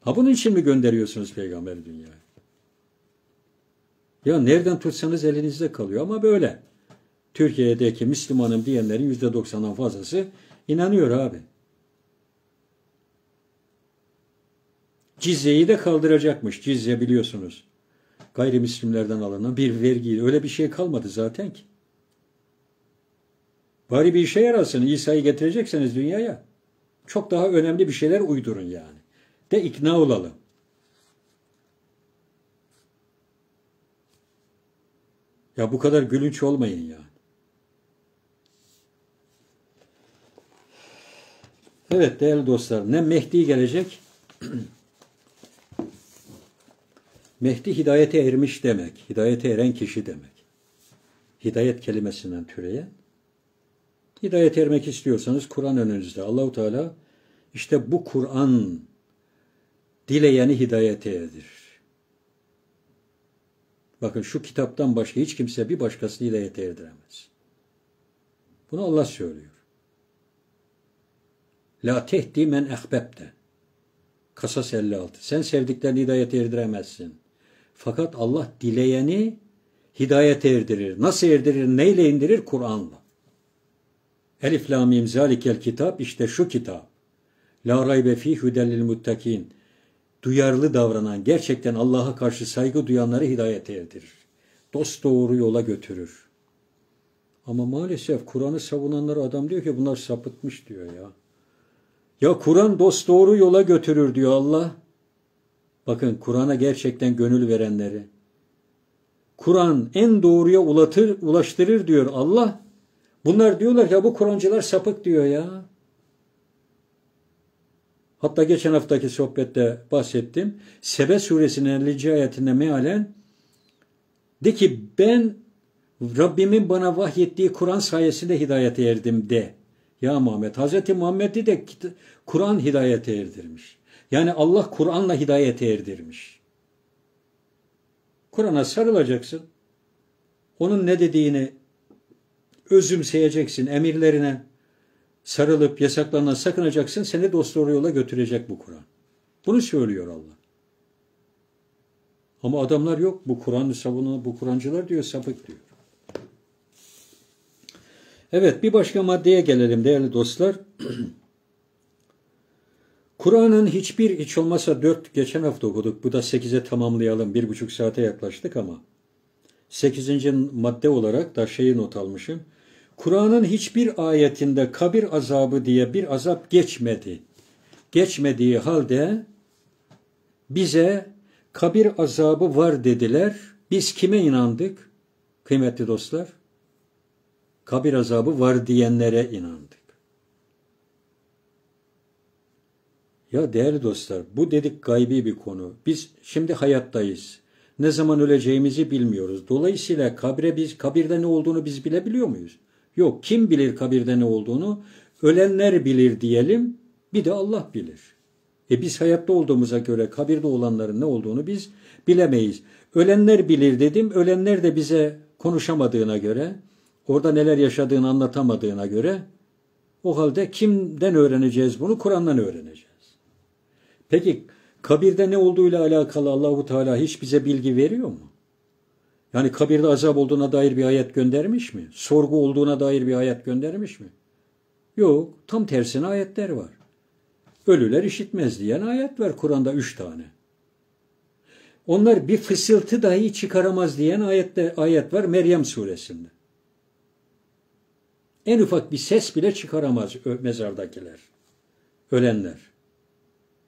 Ha bunun için mi gönderiyorsunuz peygamberi dünyaya? Ya nereden tutsanız elinizde kalıyor ama böyle. Türkiye'deki Müslümanım diyenlerin yüzde doksandan fazlası inanıyor abi. Cizyeyi de kaldıracakmış. Cizye biliyorsunuz. Gayrimüslimlerden alınan bir vergi. Öyle bir şey kalmadı zaten ki. Bari bir işe yarasın. İsa'yı getirecekseniz dünyaya. Çok daha önemli bir şeyler uydurun yani. De ikna olalım. Ya bu kadar gülünç olmayın yani. Evet değerli dostlar ne Mehdi gelecek Mehdi hidayete ermiş demek. Hidayete eren kişi demek. Hidayet kelimesinden türeyen. Hidayet ermek istiyorsanız Kur'an önünüzde. Allahu Teala işte bu Kur'an dileyeni hidayete erdirir. Bakın şu kitaptan başka hiç kimse bir başkasını hidayete erdiremez. Bunu Allah söylüyor. La tehdi men ehbebte. Kasas 56. Sen sevdiklerini hidayete erdiremezsin. Fakat Allah dileyeni hidayete erdirir. Nasıl erdirir? Neyle indirir? Kur'an'la. Elif la mim zalikel kitap işte şu kitap. La raybe fi hudellil muttakin. Duyarlı davranan, gerçekten Allah'a karşı saygı duyanları hidayete erdirir. Dost doğru yola götürür. Ama maalesef Kur'an'ı savunanlar adam diyor ki bunlar sapıtmış diyor ya. Ya Kur'an dost doğru yola götürür diyor Allah. Bakın Kur'an'a gerçekten gönül verenleri. Kur'an en doğruya ulatır, ulaştırır diyor Allah. Bunlar diyorlar ya bu Kur'ancılar sapık diyor ya. Hatta geçen haftaki sohbette bahsettim. Sebe suresinin 50. ayetinde mealen de ki ben Rabbimin bana vahyettiği Kur'an sayesinde hidayete erdim de. Ya Muhammed, Hazreti Muhammed'i de Kur'an hidayete erdirmiş. Yani Allah Kur'an'la hidayete erdirmiş. Kur'an'a sarılacaksın. Onun ne dediğini özümseyeceksin, emirlerine sarılıp yasaklarından sakınacaksın, seni dost doğru yola götürecek bu Kur'an. Bunu söylüyor Allah. Ama adamlar yok. Bu Kur'an'ı savunan bu Kur'ancılar diyor sapık diyor. Evet bir başka maddeye gelelim değerli dostlar. Kur'an'ın hiçbir hiç olmasa dört geçen hafta okuduk. Bu da sekize tamamlayalım. Bir buçuk saate yaklaştık ama. Sekizinci madde olarak da şeyi not almışım. Kur'an'ın hiçbir ayetinde kabir azabı diye bir azap geçmedi. Geçmediği halde bize kabir azabı var dediler. Biz kime inandık? Kıymetli dostlar kabir azabı var diyenlere inandık. Ya değerli dostlar bu dedik gaybi bir konu. Biz şimdi hayattayız. ne zaman öleceğimizi bilmiyoruz. Dolayısıyla kabre biz kabirde ne olduğunu biz bilebiliyor muyuz? Yok. Kim bilir kabirde ne olduğunu? Ölenler bilir diyelim. Bir de Allah bilir. E biz hayatta olduğumuza göre kabirde olanların ne olduğunu biz bilemeyiz. Ölenler bilir dedim. Ölenler de bize konuşamadığına göre, orada neler yaşadığını anlatamadığına göre o halde kimden öğreneceğiz bunu? Kur'an'dan öğreneceğiz. Peki kabirde ne olduğuyla alakalı Allahu Teala hiç bize bilgi veriyor mu? Yani kabirde azap olduğuna dair bir ayet göndermiş mi? Sorgu olduğuna dair bir ayet göndermiş mi? Yok. Tam tersine ayetler var. Ölüler işitmez diyen ayet var Kur'an'da üç tane. Onlar bir fısıltı dahi çıkaramaz diyen ayette, ayet var Meryem suresinde. En ufak bir ses bile çıkaramaz mezardakiler. Ölenler.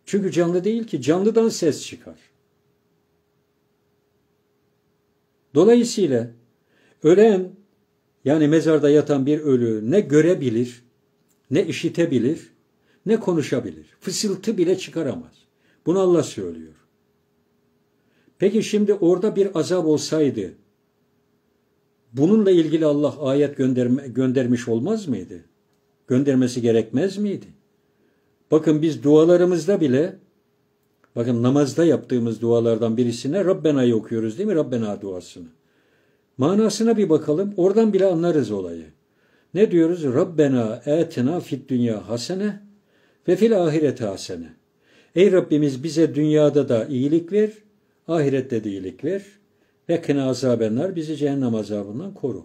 Çünkü canlı değil ki canlıdan ses çıkar. Dolayısıyla ölen yani mezarda yatan bir ölü ne görebilir, ne işitebilir, ne konuşabilir. Fısıltı bile çıkaramaz. Bunu Allah söylüyor. Peki şimdi orada bir azap olsaydı bununla ilgili Allah ayet gönderme, göndermiş olmaz mıydı? Göndermesi gerekmez miydi? Bakın biz dualarımızda bile bakın namazda yaptığımız dualardan birisine Rabbena'yı okuyoruz değil mi? Rabbena duasını. Manasına bir bakalım. Oradan bile anlarız olayı. Ne diyoruz? Rabbena etina fid dünya hasene ve fil ahirete hasene. Ey Rabbimiz bize dünyada da iyilik ver, ahirette de iyilik ver. Ve kına azabenler bizi cehennem azabından koru.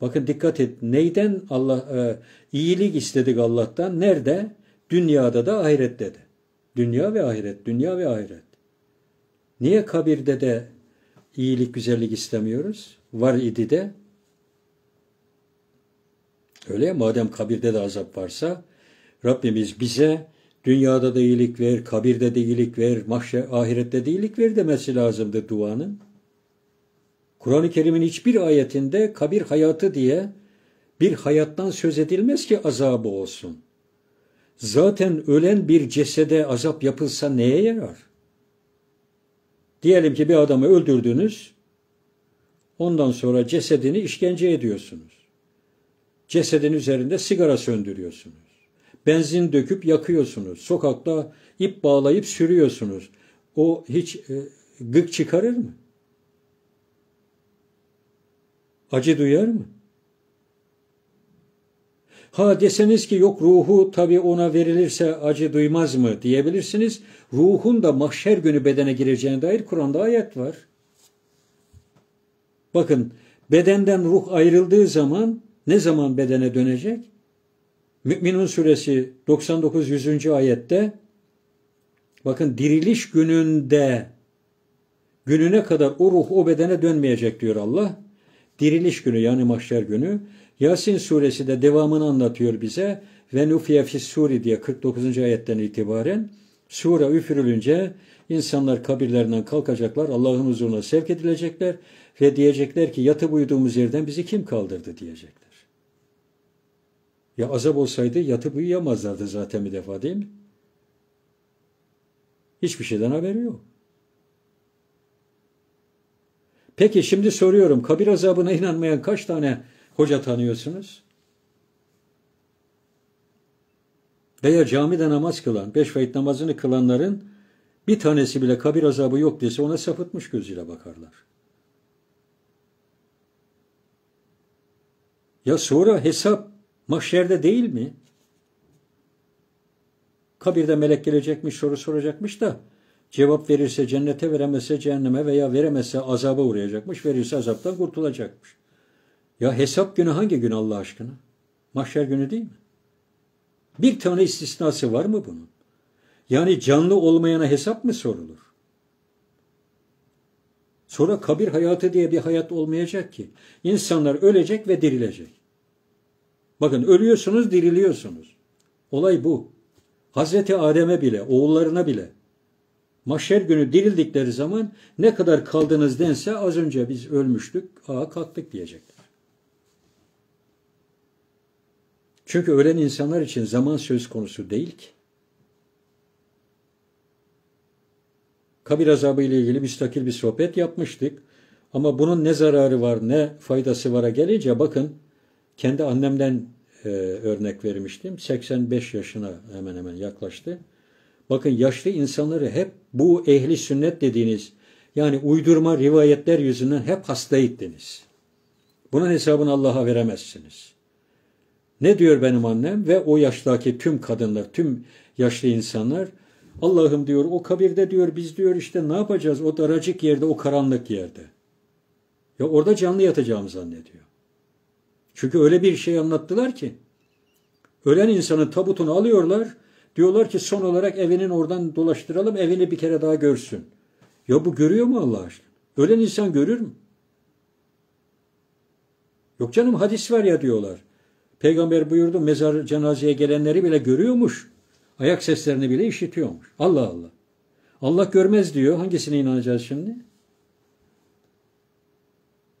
Bakın dikkat et. Neyden Allah e, iyilik istedik Allah'tan? Nerede? Dünyada da ahirette de. Dünya ve ahiret, dünya ve ahiret. Niye kabirde de iyilik, güzellik istemiyoruz? Var idi de. Öyle ya madem kabirde de azap varsa Rabbimiz bize dünyada da iyilik ver, kabirde de iyilik ver, mahşer, ahirette de iyilik ver demesi lazımdı duanın. Kur'an-ı Kerim'in hiçbir ayetinde kabir hayatı diye bir hayattan söz edilmez ki azabı olsun. Zaten ölen bir cesede azap yapılsa neye yarar? Diyelim ki bir adamı öldürdünüz, ondan sonra cesedini işkence ediyorsunuz. Cesedin üzerinde sigara söndürüyorsunuz. Benzin döküp yakıyorsunuz. Sokakta ip bağlayıp sürüyorsunuz. O hiç e, gık çıkarır mı? Acı duyar mı? Ha deseniz ki yok ruhu tabi ona verilirse acı duymaz mı diyebilirsiniz. Ruhun da mahşer günü bedene gireceğine dair Kur'an'da ayet var. Bakın bedenden ruh ayrıldığı zaman ne zaman bedene dönecek? Mü'minun suresi 99 100. ayette bakın diriliş gününde gününe kadar o ruh o bedene dönmeyecek diyor Allah. Diriliş günü yani mahşer günü. Yasin suresi de devamını anlatıyor bize. Ve nufiye fis suri diye 49. ayetten itibaren sura üfürülünce insanlar kabirlerinden kalkacaklar. Allah'ın huzuruna sevk edilecekler ve diyecekler ki yatıp uyuduğumuz yerden bizi kim kaldırdı diyecekler. Ya azap olsaydı yatıp uyuyamazlardı zaten bir defa değil mi? Hiçbir şeyden haberi yok. Peki şimdi soruyorum kabir azabına inanmayan kaç tane hoca tanıyorsunuz? Veya camide namaz kılan, beş vakit namazını kılanların bir tanesi bile kabir azabı yok dese ona sapıtmış gözüyle bakarlar. Ya sonra hesap mahşerde değil mi? Kabirde melek gelecekmiş, soru soracakmış da Cevap verirse cennete veremezse cehenneme veya veremezse azaba uğrayacakmış. Verirse azaptan kurtulacakmış. Ya hesap günü hangi gün Allah aşkına? Mahşer günü değil mi? Bir tane istisnası var mı bunun? Yani canlı olmayana hesap mı sorulur? Sonra kabir hayatı diye bir hayat olmayacak ki. İnsanlar ölecek ve dirilecek. Bakın ölüyorsunuz, diriliyorsunuz. Olay bu. Hazreti Adem'e bile, oğullarına bile Mahşer günü dirildikleri zaman ne kadar kaldınız dense az önce biz ölmüştük, aa kalktık diyecekler. Çünkü ölen insanlar için zaman söz konusu değil ki. kabir azabı ile ilgili müstakil bir sohbet yapmıştık. Ama bunun ne zararı var ne faydası vara gelince bakın kendi annemden e, örnek vermiştim. 85 yaşına hemen hemen yaklaştı. Bakın yaşlı insanları hep bu ehli sünnet dediğiniz yani uydurma rivayetler yüzünden hep hasta ettiniz. Bunun hesabını Allah'a veremezsiniz. Ne diyor benim annem ve o yaştaki tüm kadınlar, tüm yaşlı insanlar Allah'ım diyor o kabirde diyor biz diyor işte ne yapacağız o daracık yerde o karanlık yerde. Ya orada canlı yatacağımı zannediyor. Çünkü öyle bir şey anlattılar ki ölen insanın tabutunu alıyorlar diyorlar ki son olarak evinin oradan dolaştıralım evini bir kere daha görsün. Ya bu görüyor mu Allah aşkına? Ölen insan görür mü? Yok canım hadis var ya diyorlar. Peygamber buyurdu mezar cenazeye gelenleri bile görüyormuş. Ayak seslerini bile işitiyormuş. Allah Allah. Allah görmez diyor. Hangisine inanacağız şimdi?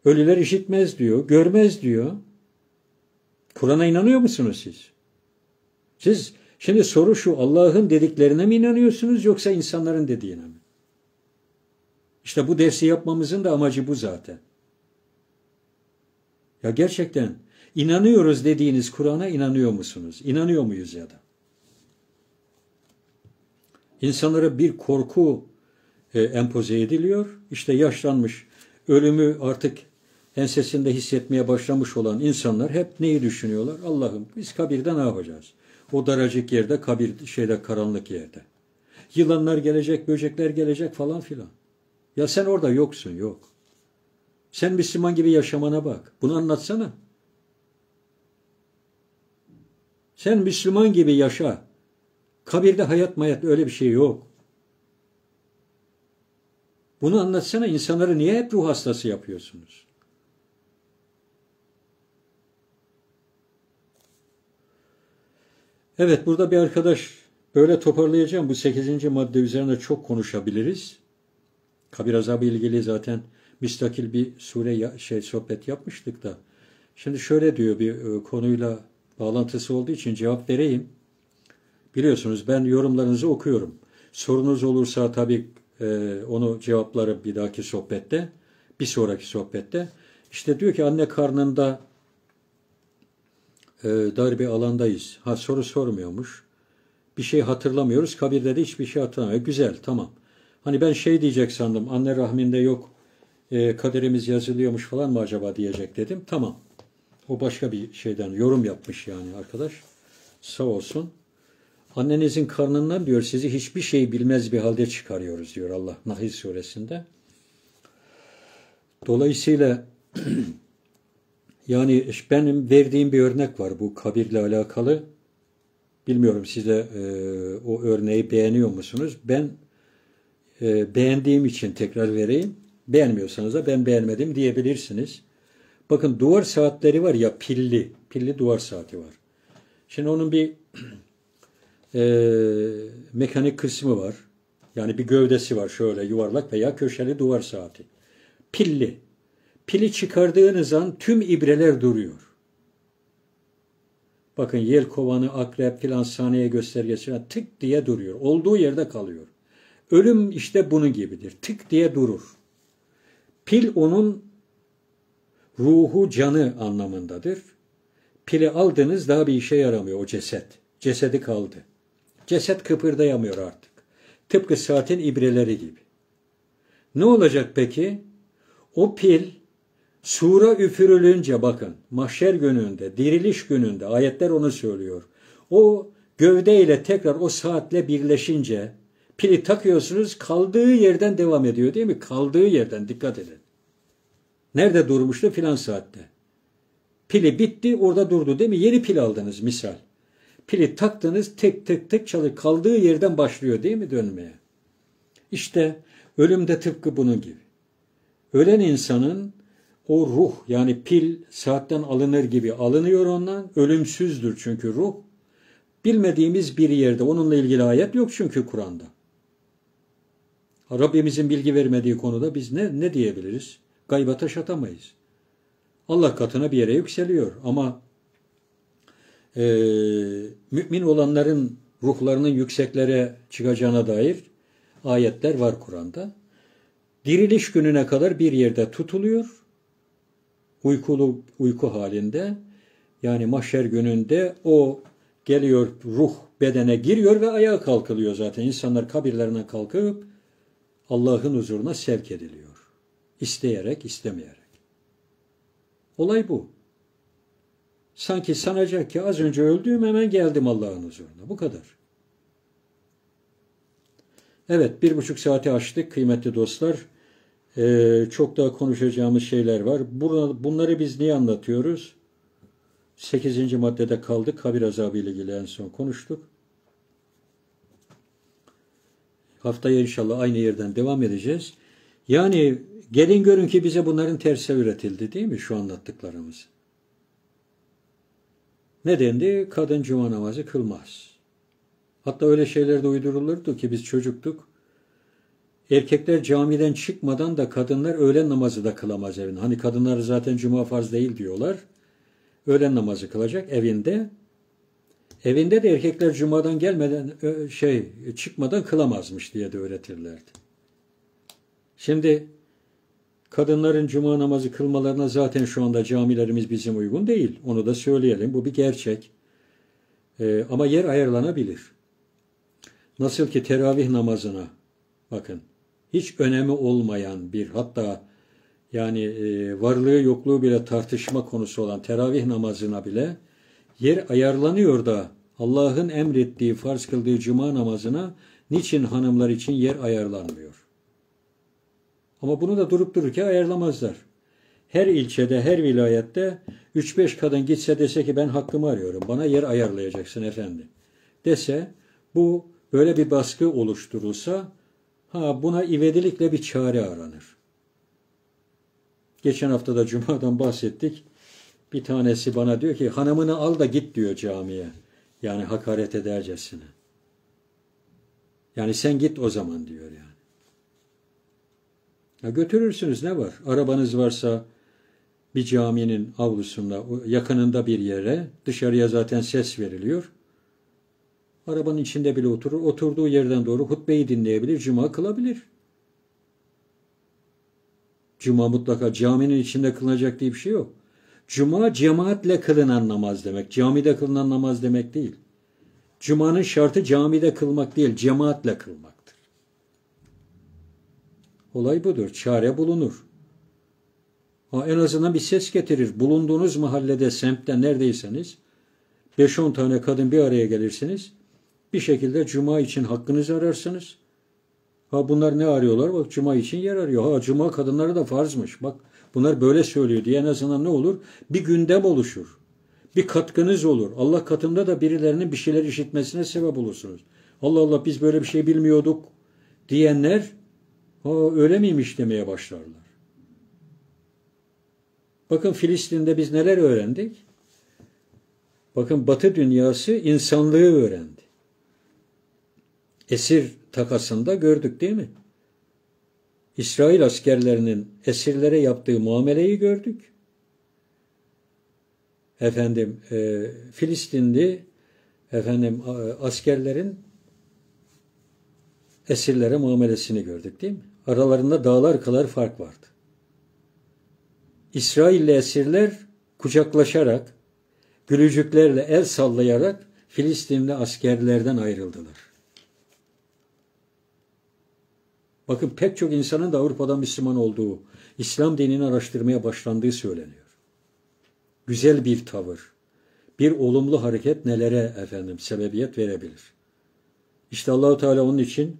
Ölüler işitmez diyor. Görmez diyor. Kur'an'a inanıyor musunuz siz? Siz şimdi soru şu Allah'ın dediklerine mi inanıyorsunuz yoksa insanların dediğine mi? İşte bu dersi yapmamızın da amacı bu zaten. Ya gerçekten inanıyoruz dediğiniz Kur'an'a inanıyor musunuz? İnanıyor muyuz ya da? İnsanlara bir korku e, empoze ediliyor. İşte yaşlanmış, ölümü artık ensesinde hissetmeye başlamış olan insanlar hep neyi düşünüyorlar? Allah'ım biz kabirde ne yapacağız? O daracık yerde, kabir şeyde karanlık yerde. Yılanlar gelecek, böcekler gelecek falan filan. Ya sen orada yoksun, yok. Sen Müslüman gibi yaşamana bak. Bunu anlatsana. Sen Müslüman gibi yaşa. Kabirde hayat mayat öyle bir şey yok. Bunu anlatsana insanları niye hep ruh hastası yapıyorsunuz? Evet burada bir arkadaş böyle toparlayacağım. Bu sekizinci madde üzerine çok konuşabiliriz. Kabir azabı ilgili zaten müstakil bir sure şey sohbet yapmıştık da. Şimdi şöyle diyor bir e, konuyla bağlantısı olduğu için cevap vereyim. Biliyorsunuz ben yorumlarınızı okuyorum. Sorunuz olursa tabii e, onu cevapları bir dahaki sohbette, bir sonraki sohbette. İşte diyor ki anne karnında e, dar bir alandayız. Ha soru sormuyormuş. Bir şey hatırlamıyoruz. Kabirde de hiçbir şey hatırlamıyor. Güzel tamam. Hani ben şey diyecek sandım. Anne rahminde yok. E, kaderimiz yazılıyormuş falan mı acaba diyecek dedim. Tamam. O başka bir şeyden yorum yapmış yani arkadaş. Sağ olsun. Annenizin karnından diyor sizi hiçbir şey bilmez bir halde çıkarıyoruz diyor Allah Nahil suresinde. Dolayısıyla yani benim verdiğim bir örnek var bu kabirle alakalı. Bilmiyorum siz de e, o örneği beğeniyor musunuz? Ben e, beğendiğim için tekrar vereyim. Beğenmiyorsanız da ben beğenmedim diyebilirsiniz. Bakın duvar saatleri var ya pilli. Pilli duvar saati var. Şimdi onun bir e, mekanik kısmı var. Yani bir gövdesi var şöyle yuvarlak veya köşeli duvar saati. Pilli. Pili çıkardığınız an tüm ibreler duruyor. Bakın yel kovanı, akrep filan saniye göstergesi tık diye duruyor. Olduğu yerde kalıyor. Ölüm işte bunun gibidir. Tık diye durur. Pil onun ruhu canı anlamındadır. Pili aldınız daha bir işe yaramıyor o ceset. Cesedi kaldı. Ceset kıpırdayamıyor artık. Tıpkı saatin ibreleri gibi. Ne olacak peki? O pil sura üfürülünce bakın mahşer gününde, diriliş gününde ayetler onu söylüyor. O gövdeyle tekrar o saatle birleşince pili takıyorsunuz kaldığı yerden devam ediyor değil mi? Kaldığı yerden dikkat edin. Nerede durmuştu? Filan saatte. Pili bitti orada durdu değil mi? Yeni pil aldınız misal. Pili taktınız tek tek tek çalıyor. Kaldığı yerden başlıyor değil mi dönmeye? İşte ölüm de tıpkı bunun gibi. Ölen insanın o ruh yani pil saatten alınır gibi alınıyor ondan. Ölümsüzdür çünkü ruh. Bilmediğimiz bir yerde onunla ilgili ayet yok çünkü Kur'an'da. Rabbimizin bilgi vermediği konuda biz ne, ne diyebiliriz? Gayba taş atamayız. Allah katına bir yere yükseliyor ama e, mümin olanların ruhlarının yükseklere çıkacağına dair ayetler var Kur'an'da. Diriliş gününe kadar bir yerde tutuluyor. Uykulu uyku halinde. Yani mahşer gününde o geliyor ruh bedene giriyor ve ayağa kalkılıyor zaten. İnsanlar kabirlerine kalkıp Allah'ın huzuruna sevk ediliyor. İsteyerek, istemeyerek. Olay bu. Sanki sanacak ki az önce öldüğüm hemen geldim Allah'ın huzuruna. Bu kadar. Evet bir buçuk saati açtık kıymetli dostlar. Ee, çok daha konuşacağımız şeyler var. Bunları biz niye anlatıyoruz? Sekizinci maddede kaldık. Kabir azabı ile ilgili en son konuştuk. Haftaya inşallah aynı yerden devam edeceğiz. Yani gelin görün ki bize bunların tersi üretildi değil mi şu anlattıklarımız? Ne dendi? Kadın cuma namazı kılmaz. Hatta öyle şeyler de uydurulurdu ki biz çocuktuk. Erkekler camiden çıkmadan da kadınlar öğlen namazı da kılamaz evinde. Hani kadınlar zaten cuma farz değil diyorlar. Öğlen namazı kılacak evinde. Evinde de erkekler cumadan gelmeden şey çıkmadan kılamazmış diye de öğretirlerdi. Şimdi kadınların cuma namazı kılmalarına zaten şu anda camilerimiz bizim uygun değil. Onu da söyleyelim. Bu bir gerçek. Ee, ama yer ayarlanabilir. Nasıl ki teravih namazına bakın hiç önemi olmayan bir hatta yani e, varlığı yokluğu bile tartışma konusu olan teravih namazına bile yer ayarlanıyor da Allah'ın emrettiği, farz kıldığı cuma namazına niçin hanımlar için yer ayarlanmıyor? Ama bunu da durup dururken ayarlamazlar. Her ilçede, her vilayette 3-5 kadın gitse dese ki ben hakkımı arıyorum, bana yer ayarlayacaksın efendi. Dese bu böyle bir baskı oluşturulsa ha buna ivedilikle bir çare aranır. Geçen hafta da Cuma'dan bahsettik. Bir tanesi bana diyor ki hanımını al da git diyor camiye. Yani hakaret edercesine. Yani sen git o zaman diyor yani. Ya götürürsünüz ne var? Arabanız varsa bir caminin avlusunda, yakınında bir yere, dışarıya zaten ses veriliyor. Arabanın içinde bile oturur, oturduğu yerden doğru hutbeyi dinleyebilir, cuma kılabilir. Cuma mutlaka caminin içinde kılınacak diye bir şey yok. Cuma cemaatle kılınan namaz demek. Camide kılınan namaz demek değil. Cuma'nın şartı camide kılmak değil, cemaatle kılmaktır. Olay budur. Çare bulunur. Ha, en azından bir ses getirir. Bulunduğunuz mahallede, semtte neredeyseniz 5-10 tane kadın bir araya gelirsiniz. Bir şekilde cuma için hakkınızı ararsınız. Ha bunlar ne arıyorlar? Bak cuma için yer arıyor. Ha cuma kadınları da farzmış. Bak bunlar böyle söylüyor diye en azından ne olur? Bir gündem oluşur. Bir katkınız olur. Allah katında da birilerinin bir şeyler işitmesine sebep olursunuz. Allah Allah biz böyle bir şey bilmiyorduk diyenler ha öyle miymiş demeye başlarlar. Bakın Filistin'de biz neler öğrendik? Bakın Batı dünyası insanlığı öğrendi. Esir takasında gördük değil mi? İsrail askerlerinin esirlere yaptığı muameleyi gördük. Efendim e, Filistinli efendim askerlerin esirlere muamelesini gördük değil mi? Aralarında dağlar kadar fark vardı. İsrailli esirler kucaklaşarak, gülücüklerle el sallayarak Filistinli askerlerden ayrıldılar. Bakın pek çok insanın da Avrupa'da Müslüman olduğu, İslam dinini araştırmaya başlandığı söyleniyor. Güzel bir tavır, bir olumlu hareket nelere efendim sebebiyet verebilir? İşte Allahu Teala onun için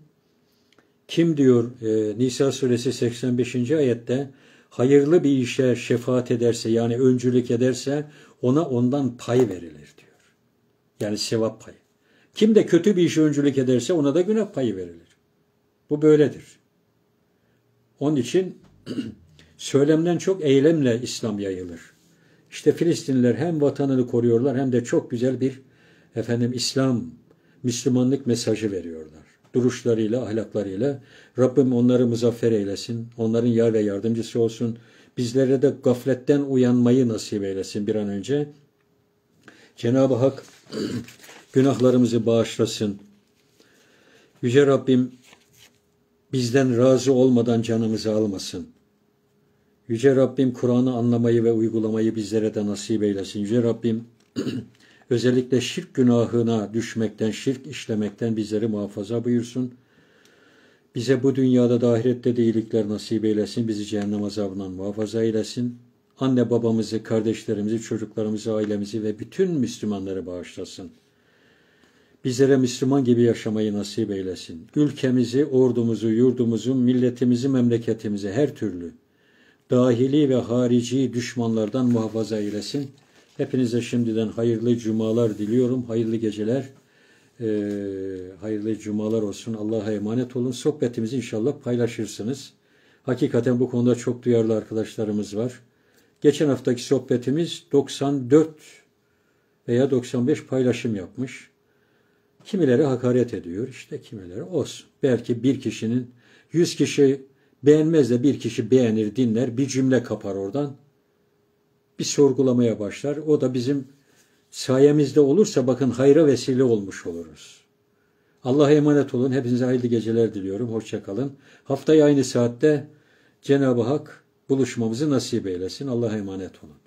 kim diyor e, Nisa suresi 85. ayette hayırlı bir işe şefaat ederse yani öncülük ederse ona ondan pay verilir diyor. Yani sevap payı. Kim de kötü bir işe öncülük ederse ona da günah payı verilir. Bu böyledir. Onun için söylemden çok eylemle İslam yayılır. İşte Filistinliler hem vatanını koruyorlar hem de çok güzel bir efendim İslam, Müslümanlık mesajı veriyorlar. Duruşlarıyla, ahlaklarıyla. Rabbim onları muzaffer eylesin. Onların yar ve yardımcısı olsun. Bizlere de gafletten uyanmayı nasip eylesin bir an önce. Cenab-ı Hak günahlarımızı bağışlasın. Yüce Rabbim bizden razı olmadan canımızı almasın. Yüce Rabbim Kur'an'ı anlamayı ve uygulamayı bizlere de nasip eylesin. Yüce Rabbim özellikle şirk günahına düşmekten, şirk işlemekten bizleri muhafaza buyursun. Bize bu dünyada da ahirette de iyilikler nasip eylesin. Bizi cehennem azabından muhafaza eylesin. Anne babamızı, kardeşlerimizi, çocuklarımızı, ailemizi ve bütün Müslümanları bağışlasın. Bizlere Müslüman gibi yaşamayı nasip eylesin. Ülkemizi, ordumuzu, yurdumuzu, milletimizi, memleketimizi her türlü dahili ve harici düşmanlardan muhafaza eylesin. Hepinize şimdiden hayırlı cumalar diliyorum. Hayırlı geceler. Ee, hayırlı cumalar olsun. Allah'a emanet olun. Sohbetimizi inşallah paylaşırsınız. Hakikaten bu konuda çok duyarlı arkadaşlarımız var. Geçen haftaki sohbetimiz 94 veya 95 paylaşım yapmış. Kimileri hakaret ediyor işte kimileri olsun. Belki bir kişinin 100 kişi beğenmez de bir kişi beğenir dinler bir cümle kapar oradan. Bir sorgulamaya başlar. O da bizim sayemizde olursa bakın hayra vesile olmuş oluruz. Allah'a emanet olun. Hepinize hayırlı geceler diliyorum. Hoşçakalın. Haftaya aynı saatte Cenab-ı Hak buluşmamızı nasip eylesin. Allah'a emanet olun.